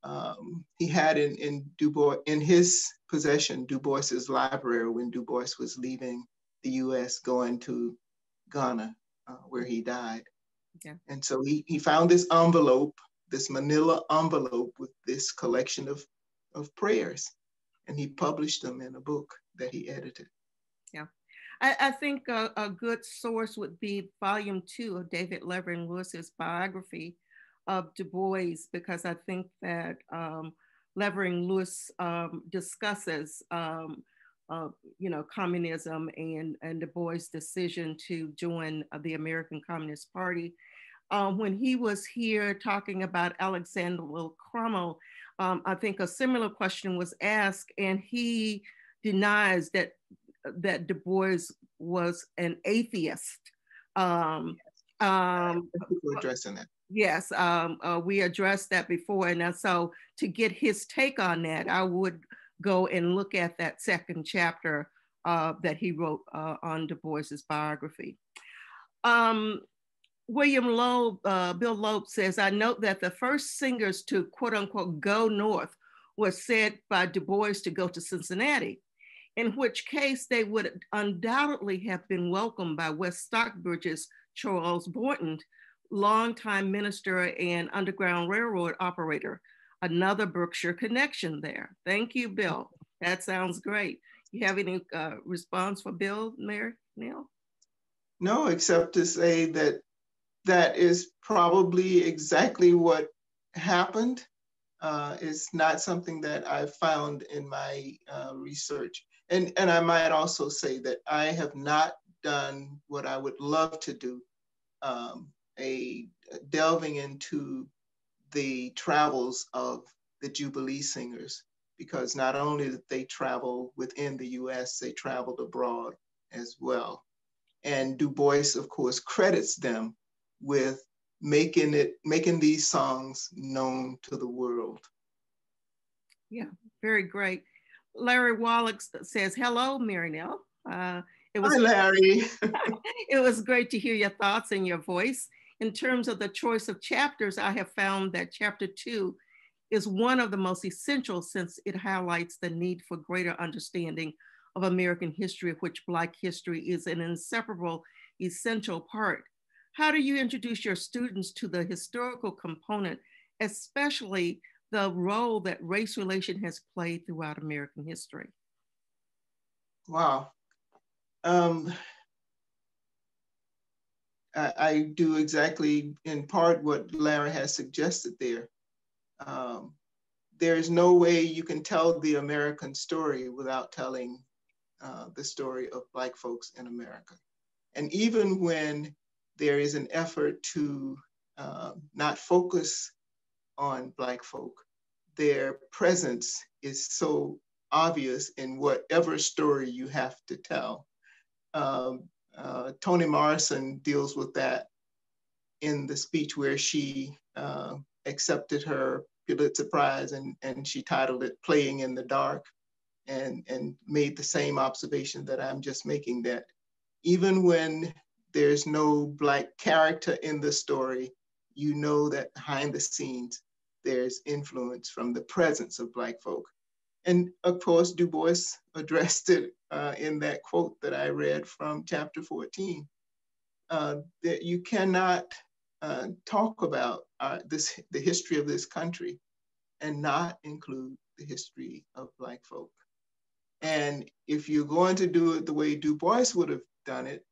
um, he had in, in Du Bois in his possession Du Bois's library when Du Bois was leaving the U.S. going to Ghana, uh, where he died. Yeah. And so he, he found this envelope, this manila envelope with this collection of, of prayers, and he published them in a book that he edited. Yeah. I, I think a, a, good source would be volume two of David Levering Lewis's biography of Du Bois, because I think that um, Levering Lewis um, discusses, um, uh, you know, communism and, and Du Bois' decision to join uh, the American Communist Party. Um, when he was here talking about Alexander Crummell, um, I think a similar question was asked, and he denies that that Du Bois was an atheist. Um, um, addressing that. Yes, um, uh, we addressed that before. And so to get his take on that, I would go and look at that second chapter uh, that he wrote uh, on Du Bois's biography. Um, William Loeb, uh, Bill Loeb says, I note that the first singers to quote unquote go north was said by Du Bois to go to Cincinnati, in which case they would undoubtedly have been welcomed by West Stockbridge's Charles Boynton longtime minister and Underground Railroad operator. Another Berkshire connection there. Thank you, Bill. That sounds great. You have any uh, response for Bill, Mayor Neil? No, except to say that that is probably exactly what happened. Uh, it's not something that I found in my uh, research. And, and I might also say that I have not done what I would love to do um, a delving into the travels of the Jubilee singers, because not only did they travel within the US, they traveled abroad as well. And Du Bois, of course, credits them with making it, making these songs known to the world. Yeah, very great. Larry Wallach says, hello, MaryNell. Uh, it was, Hi, Larry. it was great to hear your thoughts and your voice in terms of the choice of chapters, I have found that chapter two is one of the most essential since it highlights the need for greater understanding of American history, of which Black history is an inseparable, essential part. How do you introduce your students to the historical component, especially the role that race relation has played throughout American history? Wow. Um, I, I, do exactly in part what Larry has suggested there. Um, there is no way you can tell the American story without telling uh, the story of Black folks in America. And even when there is an effort to uh, not focus on Black folk, their presence is so obvious in whatever story you have to tell. Um, uh, Toni Morrison deals with that in the speech where she uh, accepted her Pulitzer Prize and, and she titled it Playing in the Dark and, and made the same observation that I'm just making that even when there's no Black character in the story, you know that behind the scenes, there's influence from the presence of Black folk. And of course, Du Bois addressed it uh, in that quote that I read from chapter 14, uh, that you cannot uh, talk about uh, this, the history of this country and not include the history of Black folk. And if you're going to do it the way Du Bois would have done it,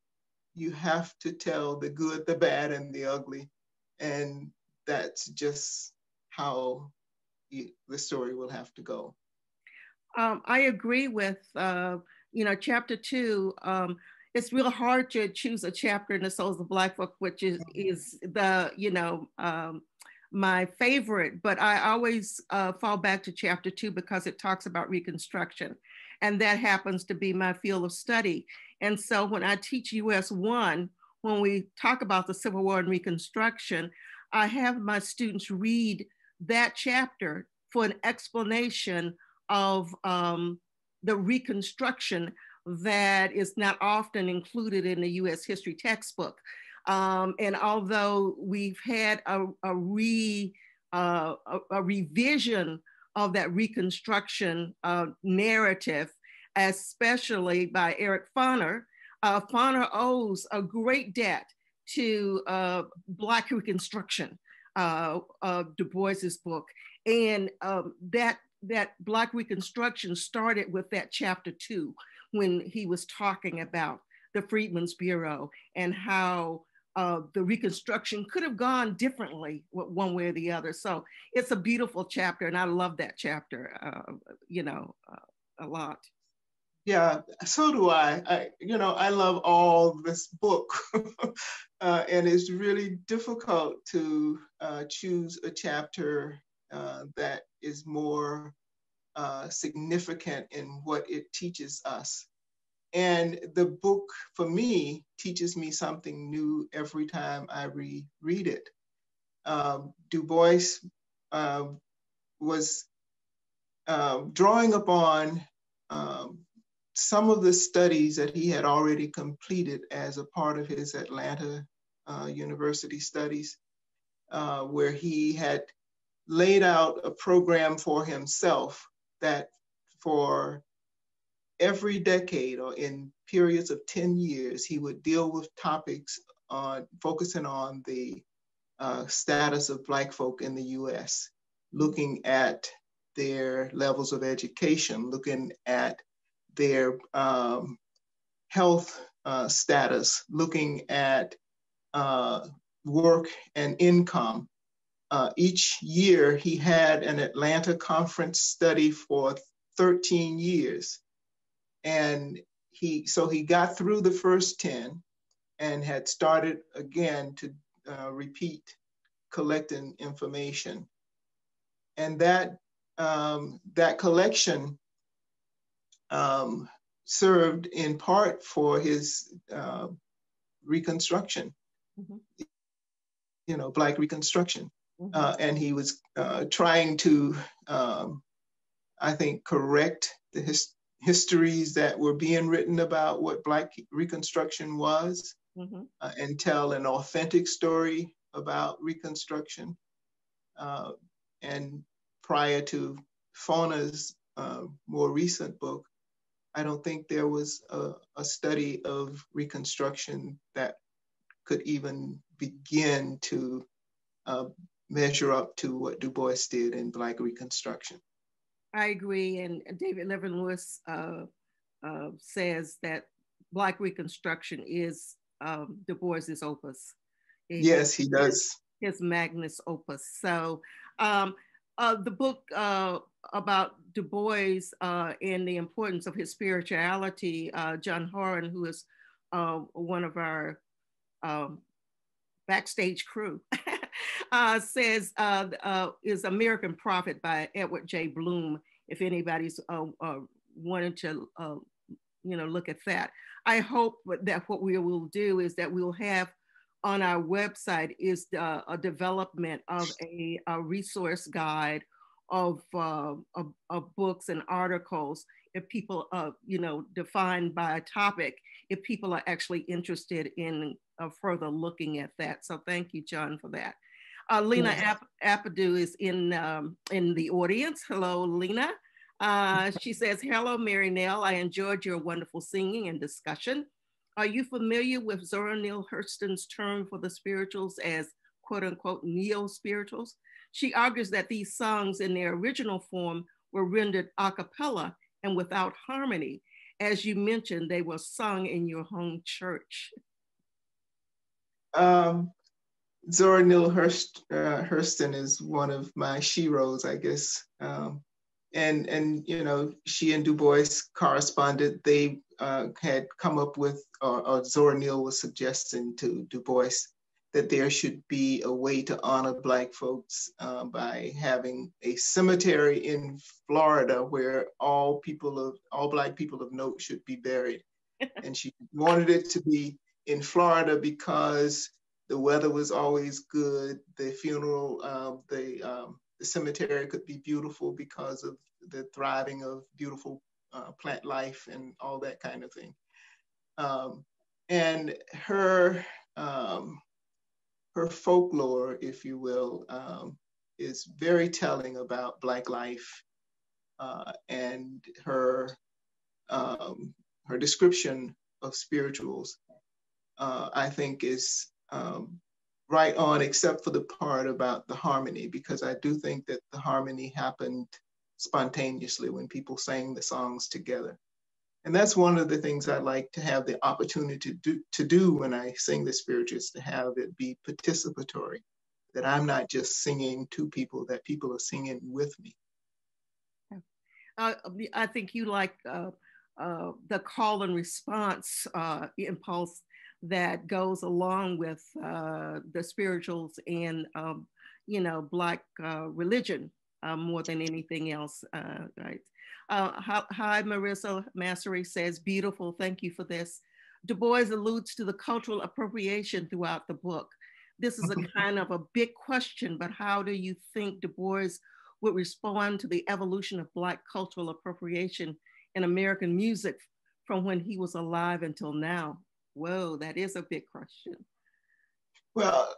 you have to tell the good, the bad, and the ugly. And that's just how the story will have to go. Um, I agree with, uh, you know, chapter two. Um, it's real hard to choose a chapter in the Souls of Black book, which is, is the, you know, um, my favorite, but I always uh, fall back to chapter two because it talks about Reconstruction. And that happens to be my field of study. And so when I teach US one, when we talk about the Civil War and Reconstruction, I have my students read that chapter for an explanation of um, the reconstruction that is not often included in the US history textbook. Um, and although we've had a, a, re, uh, a, a revision of that Reconstruction uh, narrative, especially by Eric Foner, uh, Foner owes a great debt to uh, Black Reconstruction, uh, Du Bois's book. And um, that, that Black Reconstruction started with that chapter two, when he was talking about the Freedmen's Bureau and how uh, the Reconstruction could have gone differently one way or the other. So it's a beautiful chapter, and I love that chapter, uh, you know, uh, a lot. Yeah, so do I. I. You know, I love all this book, uh, and it's really difficult to uh, choose a chapter uh, that is more uh, significant in what it teaches us. And the book, for me, teaches me something new every time I reread it. Um, du Bois uh, was uh, drawing upon um, some of the studies that he had already completed as a part of his Atlanta uh, University studies, uh, where he had laid out a program for himself that for every decade or in periods of 10 years, he would deal with topics on focusing on the uh, status of Black folk in the US, looking at their levels of education, looking at their um, health uh, status, looking at uh, work and income. Uh, each year, he had an Atlanta conference study for 13 years. And he, so he got through the first 10 and had started again to uh, repeat collecting information. And that, um, that collection um, served in part for his uh, reconstruction, mm-hmm. you know, Black Reconstruction. Mm-hmm. Uh, and he was uh, trying to, um, I think, correct the his- histories that were being written about what Black Reconstruction was mm-hmm. Uh, and tell an authentic story about Reconstruction. Uh, and prior to Foner's uh, more recent book, I don't think there was a, a study of Reconstruction that could even begin to uh, measure up to what Du Bois did in Black Reconstruction. I agree. And David Levering Lewis uh, uh, says that Black Reconstruction is um, Du Bois's opus. yes, he does. His, his magnus opus. So um, uh, the book uh, about Du Bois uh, and the importance of his spirituality, uh, John Horan, who is uh, one of our um, backstage crew, uh, says is American Prophet by Edward J. Blum. If anybody's wanted to, you know, look at that. I hope that what we will do is that we'll have on our website is the, a development of a, a resource guide of, uh, of, of, books and articles if people, uh, you know, defined by a topic, if people are actually interested in uh, further looking at that. So thank you, John, for that. Uh, Lena App- Apadu is in, um, in the audience. Hello, Lena. Uh, she says, hello, MaryNell. I enjoyed your wonderful singing and discussion. Are you familiar with Zora Neale Hurston's term for the spirituals as quote unquote neo spirituals? She argues that these songs in their original form were rendered a cappella and without harmony. As you mentioned, they were sung in your home church. Um, Zora Neale Hurst, uh, Hurston is one of my sheroes, I guess. Um, and and you know she and Du Bois corresponded. They uh, had come up with, or, or Zora Neale was suggesting to Du Bois that there should be a way to honor Black folks uh, by having a cemetery in Florida where all people of all Black people of note should be buried. and she wanted it to be in Florida because the weather was always good. The funeral, um, the um, the cemetery could be beautiful because of the thriving of beautiful uh, plant life and all that kind of thing. Um, and her um, her folklore, if you will, um, is very telling about Black life uh, and her um, her description of spirituals. Uh, I think is um, right on, except for the part about the harmony, because I do think that the harmony happened spontaneously when people sang the songs together. And that's one of the things I like to have the opportunity to do, to do when I sing the spirituals, to have it be participatory, that I'm not just singing to people, that people are singing with me. Uh, I think you like uh, uh, the call and response uh, impulse that goes along with uh, the spirituals and, um, you know, Black uh, more than anything else, right? Uh, hi, Marissa Massery says, beautiful, thank you for this. Du Bois alludes to the cultural appropriation throughout the book. This is a kind of a big question, but how do you think Du Bois would respond to the evolution of Black cultural appropriation in American music from when he was alive until now? Whoa, that is a big question. Well,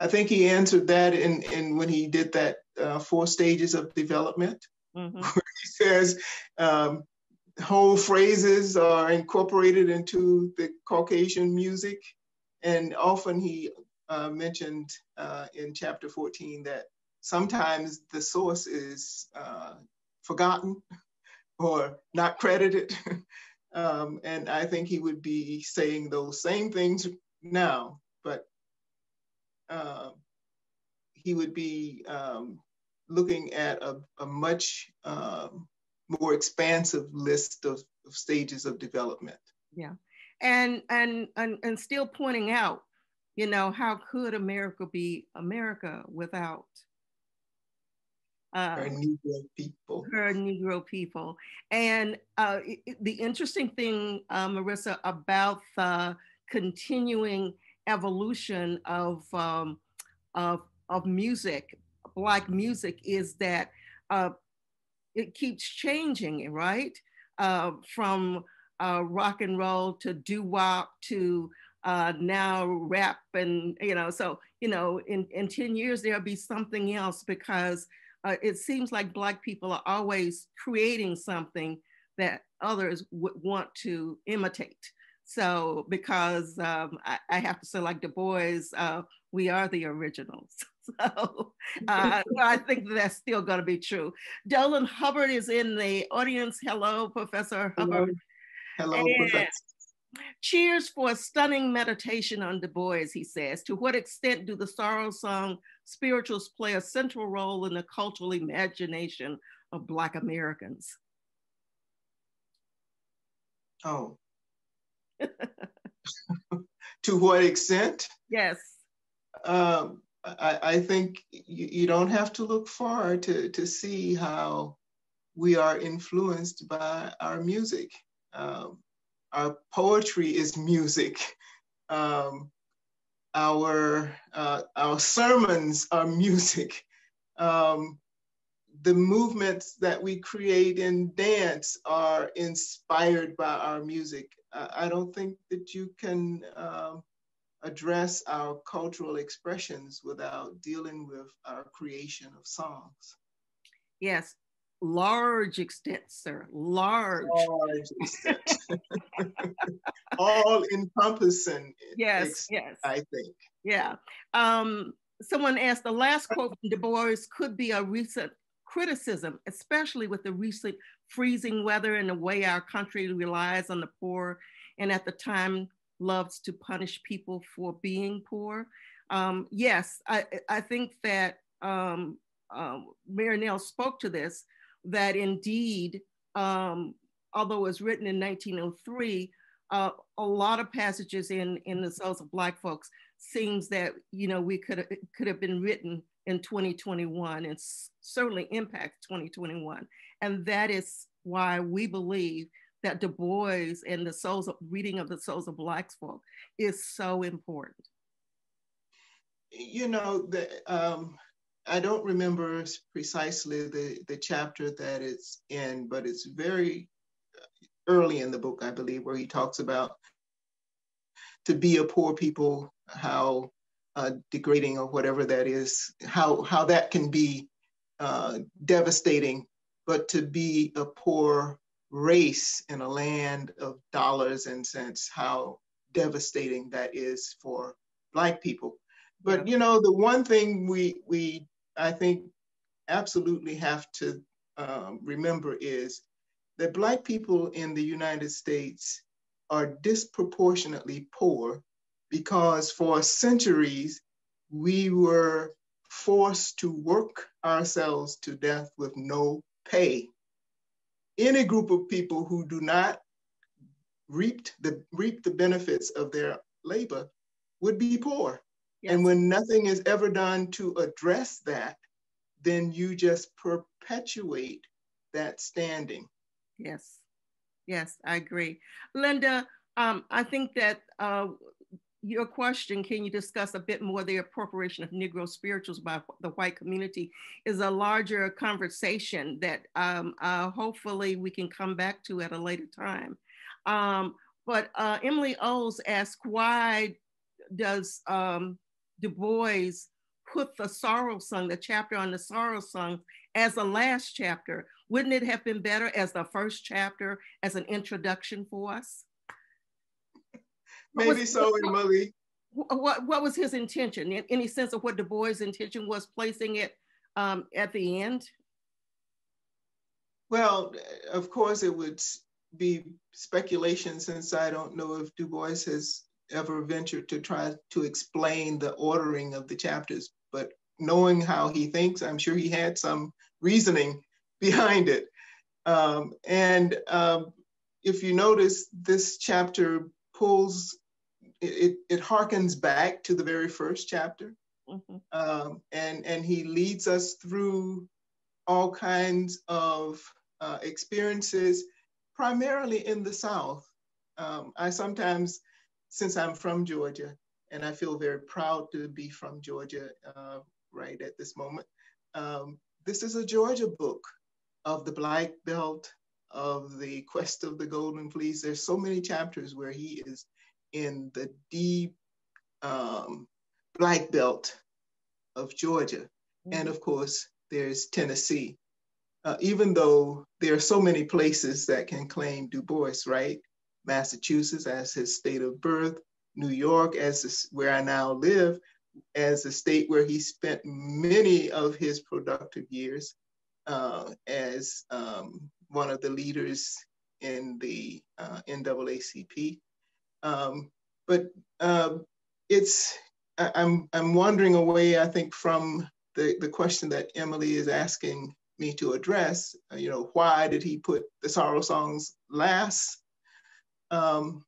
I think he answered that in, in when he did that uh, four stages of development mm-hmm. where he says um, whole phrases are incorporated into the Caucasian music. And often he uh, mentioned uh, in chapter 14 that sometimes the source is uh, forgotten or not credited. um, and I think he would be saying those same things now, but uh, he would be um, looking at a, a much um, more expansive list of, of, stages of development. Yeah, and, and and and still pointing out, you know, how could America be America without uh, her Negro people? Her Negro people, and uh, the interesting thing, uh, Marissa, about the continuing evolution of um, of of music Black music is that uh, it keeps changing, right? Uh, from uh, rock and roll to doo wop to uh, now rap, and you know, so you know, in in ten years there'll be something else because uh, it seems like Black people are always creating something that others would want to imitate. So because um, I, I, have to say, like Du Bois, uh, we are the originals. So uh, I think that's still going to be true. Dolan Hubbard is in the audience. Hello, Professor Hubbard. Hello, Hello Professor. Cheers for a stunning meditation on Du Bois, he says. To what extent do the sorrow song spirituals play a central role in the cultural imagination of Black Americans? Oh. to what extent? Yes. Um, I, I think you, you, don't have to look far to, to see how we are influenced by our music. Um, our poetry is music. Um, our, uh, our sermons are music. Um, the movements that we create in dance are inspired by our music. I don't think that you can um, address our cultural expressions without dealing with our creation of songs. Yes, large extent, sir, large. Large extent. All encompassing. Yes, ex- yes. I think. Yeah. Um, someone asked the last quote from Du Bois could be a recent criticism, especially with the recent freezing weather and the way our country relies on the poor and at the time loves to punish people for being poor. Um, yes, I, I think that um, um, MaryNell spoke to this, that indeed, um, although it was written in 1903, uh, a lot of passages in, in the Souls of Black folks seems that, you know, we could, could have been written in 2021 and certainly impact 2021. And that is why we believe that Du Bois and the souls of reading of the souls of Black folk is so important. You know, the, um, I don't remember precisely the, the chapter that it's in, but it's very early in the book, I believe, where he talks about to be a poor people, how uh, degrading or whatever that is, how, how that can be uh, devastating, but to be a poor race in a land of dollars and cents, how devastating that is for Black people. But you know, the one thing we we I think absolutely have to um, remember is that Black people in the United States are disproportionately poor because for centuries we were forced to work ourselves to death with no pay. Any group of people who do not reap the, reap the benefits of their labor would be poor. Yes. And when nothing is ever done to address that, then you just perpetuate that standing. Yes, yes, I agree. Linda, um, I think that uh, your question, can you discuss a bit more the appropriation of Negro spirituals by the white community, is a larger conversation that um, uh, hopefully we can come back to at a later time. Um, but uh, Emily Oles asked, why does um, Du Bois put the sorrow song, the chapter on the sorrow song, as the last chapter? Wouldn't it have been better as the first chapter as an introduction for us? Maybe was, so, Emily. What, what was his intention? Any sense of what Du Bois' intention was placing it um, at the end? Well, of course, it would be speculation since I don't know if Du Bois has ever ventured to try to explain the ordering of the chapters. But knowing how he thinks, I'm sure he had some reasoning behind it. Um, and um, if you notice, this chapter pulls, it, it harkens back to the very first chapter. Mm-hmm. Um, and, and he leads us through all kinds of uh, experiences, primarily in the South. Um, I sometimes, since I'm from Georgia, and I feel very proud to be from Georgia uh, right at this moment, um, this is a Georgia book of the Black Belt, of the Quest of the Golden Fleece. There's so many chapters where he is in the deep um, Black Belt of Georgia. And of course, there's Tennessee. Uh, even though there are so many places that can claim Du Bois, right? Massachusetts as his state of birth, New York as where I now live, as a state where he spent many of his productive years uh, as um, one of the leaders in the uh, NAACP. Um, but uh, it's, I, I'm, I'm wandering away, I think, from the, the question that Emily is asking me to address. Uh, you know, why did he put the sorrow songs last? Um,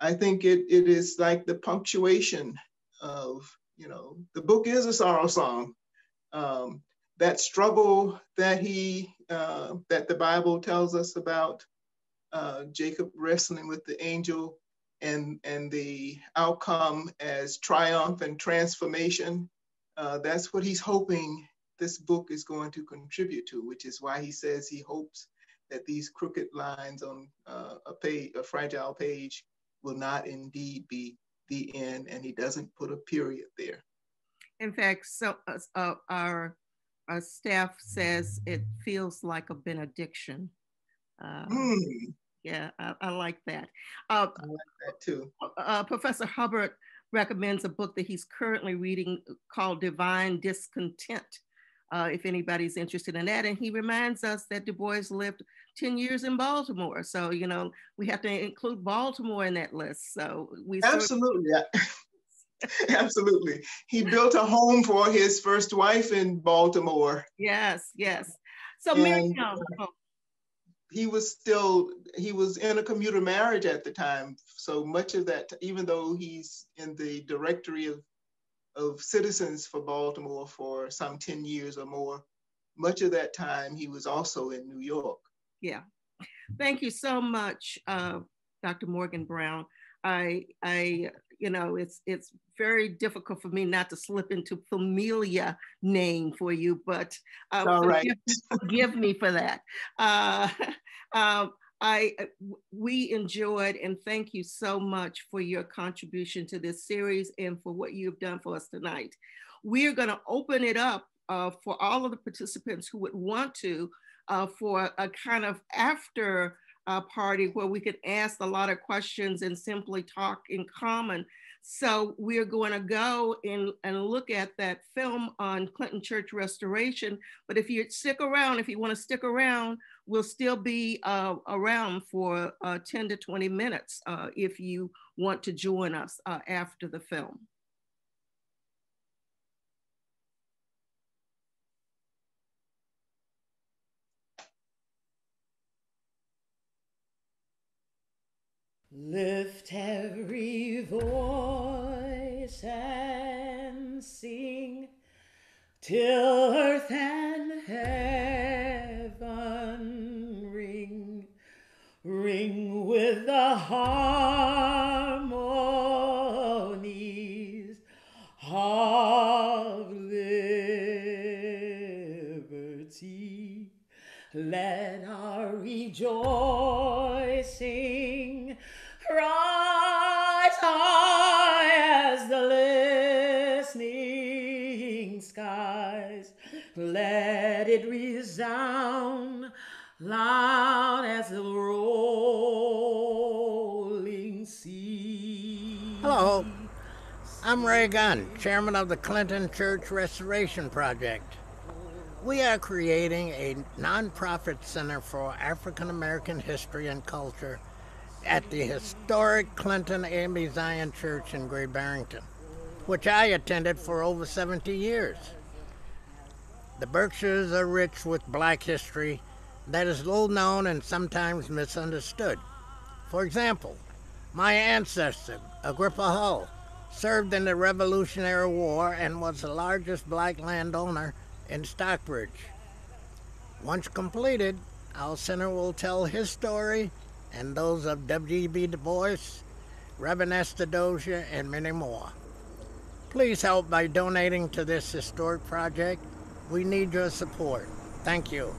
I think it, it is like the punctuation of, you know, the book is a sorrow song. Um, that struggle that he uh, that the Bible tells us about uh, Jacob wrestling with the angel and and the outcome as triumph and transformation. Uh, that's what he's hoping this book is going to contribute to, which is why he says he hopes that these crooked lines on uh, a page, a fragile page, will not indeed be the end, and he doesn't put a period there. In fact, so uh, our our staff says it feels like a benediction. Uh, mm. Yeah, I, I, like that. Uh, I like that too. Uh, uh, Professor Hubbard recommends a book that he's currently reading called Divine Discontent. Uh, if anybody's interested in that. And he reminds us that Du Bois lived 10 years in Baltimore. So, you know, we have to include Baltimore in that list. So we absolutely. Absolutely. He built a home for his first wife in Baltimore. Yes, yes. So Miriam, oh. He was still he was in a commuter marriage at the time. So much of that, even though he's in the directory of of citizens for Baltimore for some 10 years or more, much of that time he was also in New York. Yeah. Thank you so much, uh, Dr. Morgan Brown. I, I, you know, it's it's very difficult for me not to slip into familia name for you, but uh, forgive, forgive, me for that. Uh, um, I we enjoyed and thank you so much for your contribution to this series and for what you've done for us tonight. We are going to open it up uh, for all of the participants who would want to uh, for a kind of after uh, party where we could ask a lot of questions and simply talk in common. So we're going to go in and look at that film on Clinton Church restoration. But if you stick around, if you want to stick around, we'll still be uh, around for uh, 10 to 20 minutes uh, if you want to join us uh, after the film. Lift every voice and sing till earth and heaven ring, ring with the harmonies of liberty. Let our rejoicing high as the listening skies. Let it resound loud as the rolling sea. Hello, I'm Wray Gunn, chairman of the Clinton Church Restoration Project. We are creating a nonprofit center for African American history and culture at the historic Clinton AME Zion Church in Great Barrington, which I attended for over 70 years. The Berkshires are rich with black history that is little known and sometimes misunderstood. For example, my ancestor, Agrippa Hull, served in the Revolutionary War and was the largest black landowner in Stockbridge. Once completed, our center will tell his story and those of W.B. Du Bois, Reverend Esther Dozier, and many more. Please help by donating to this historic project. We need your support. Thank you.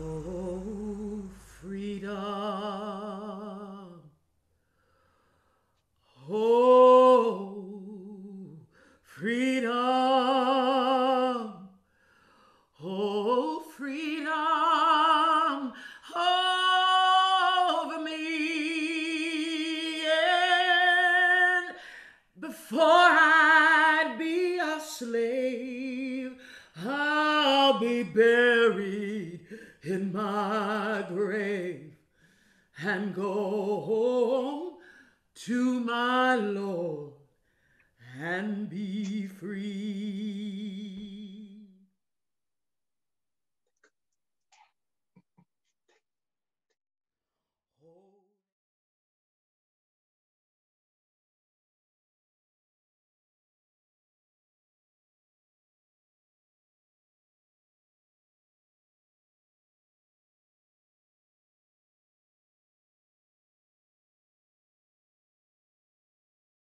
Oh, freedom. Oh, freedom. Oh, freedom over me. And before I'd be a slave, I'll be buried in my grave and go home to my Lord and be free.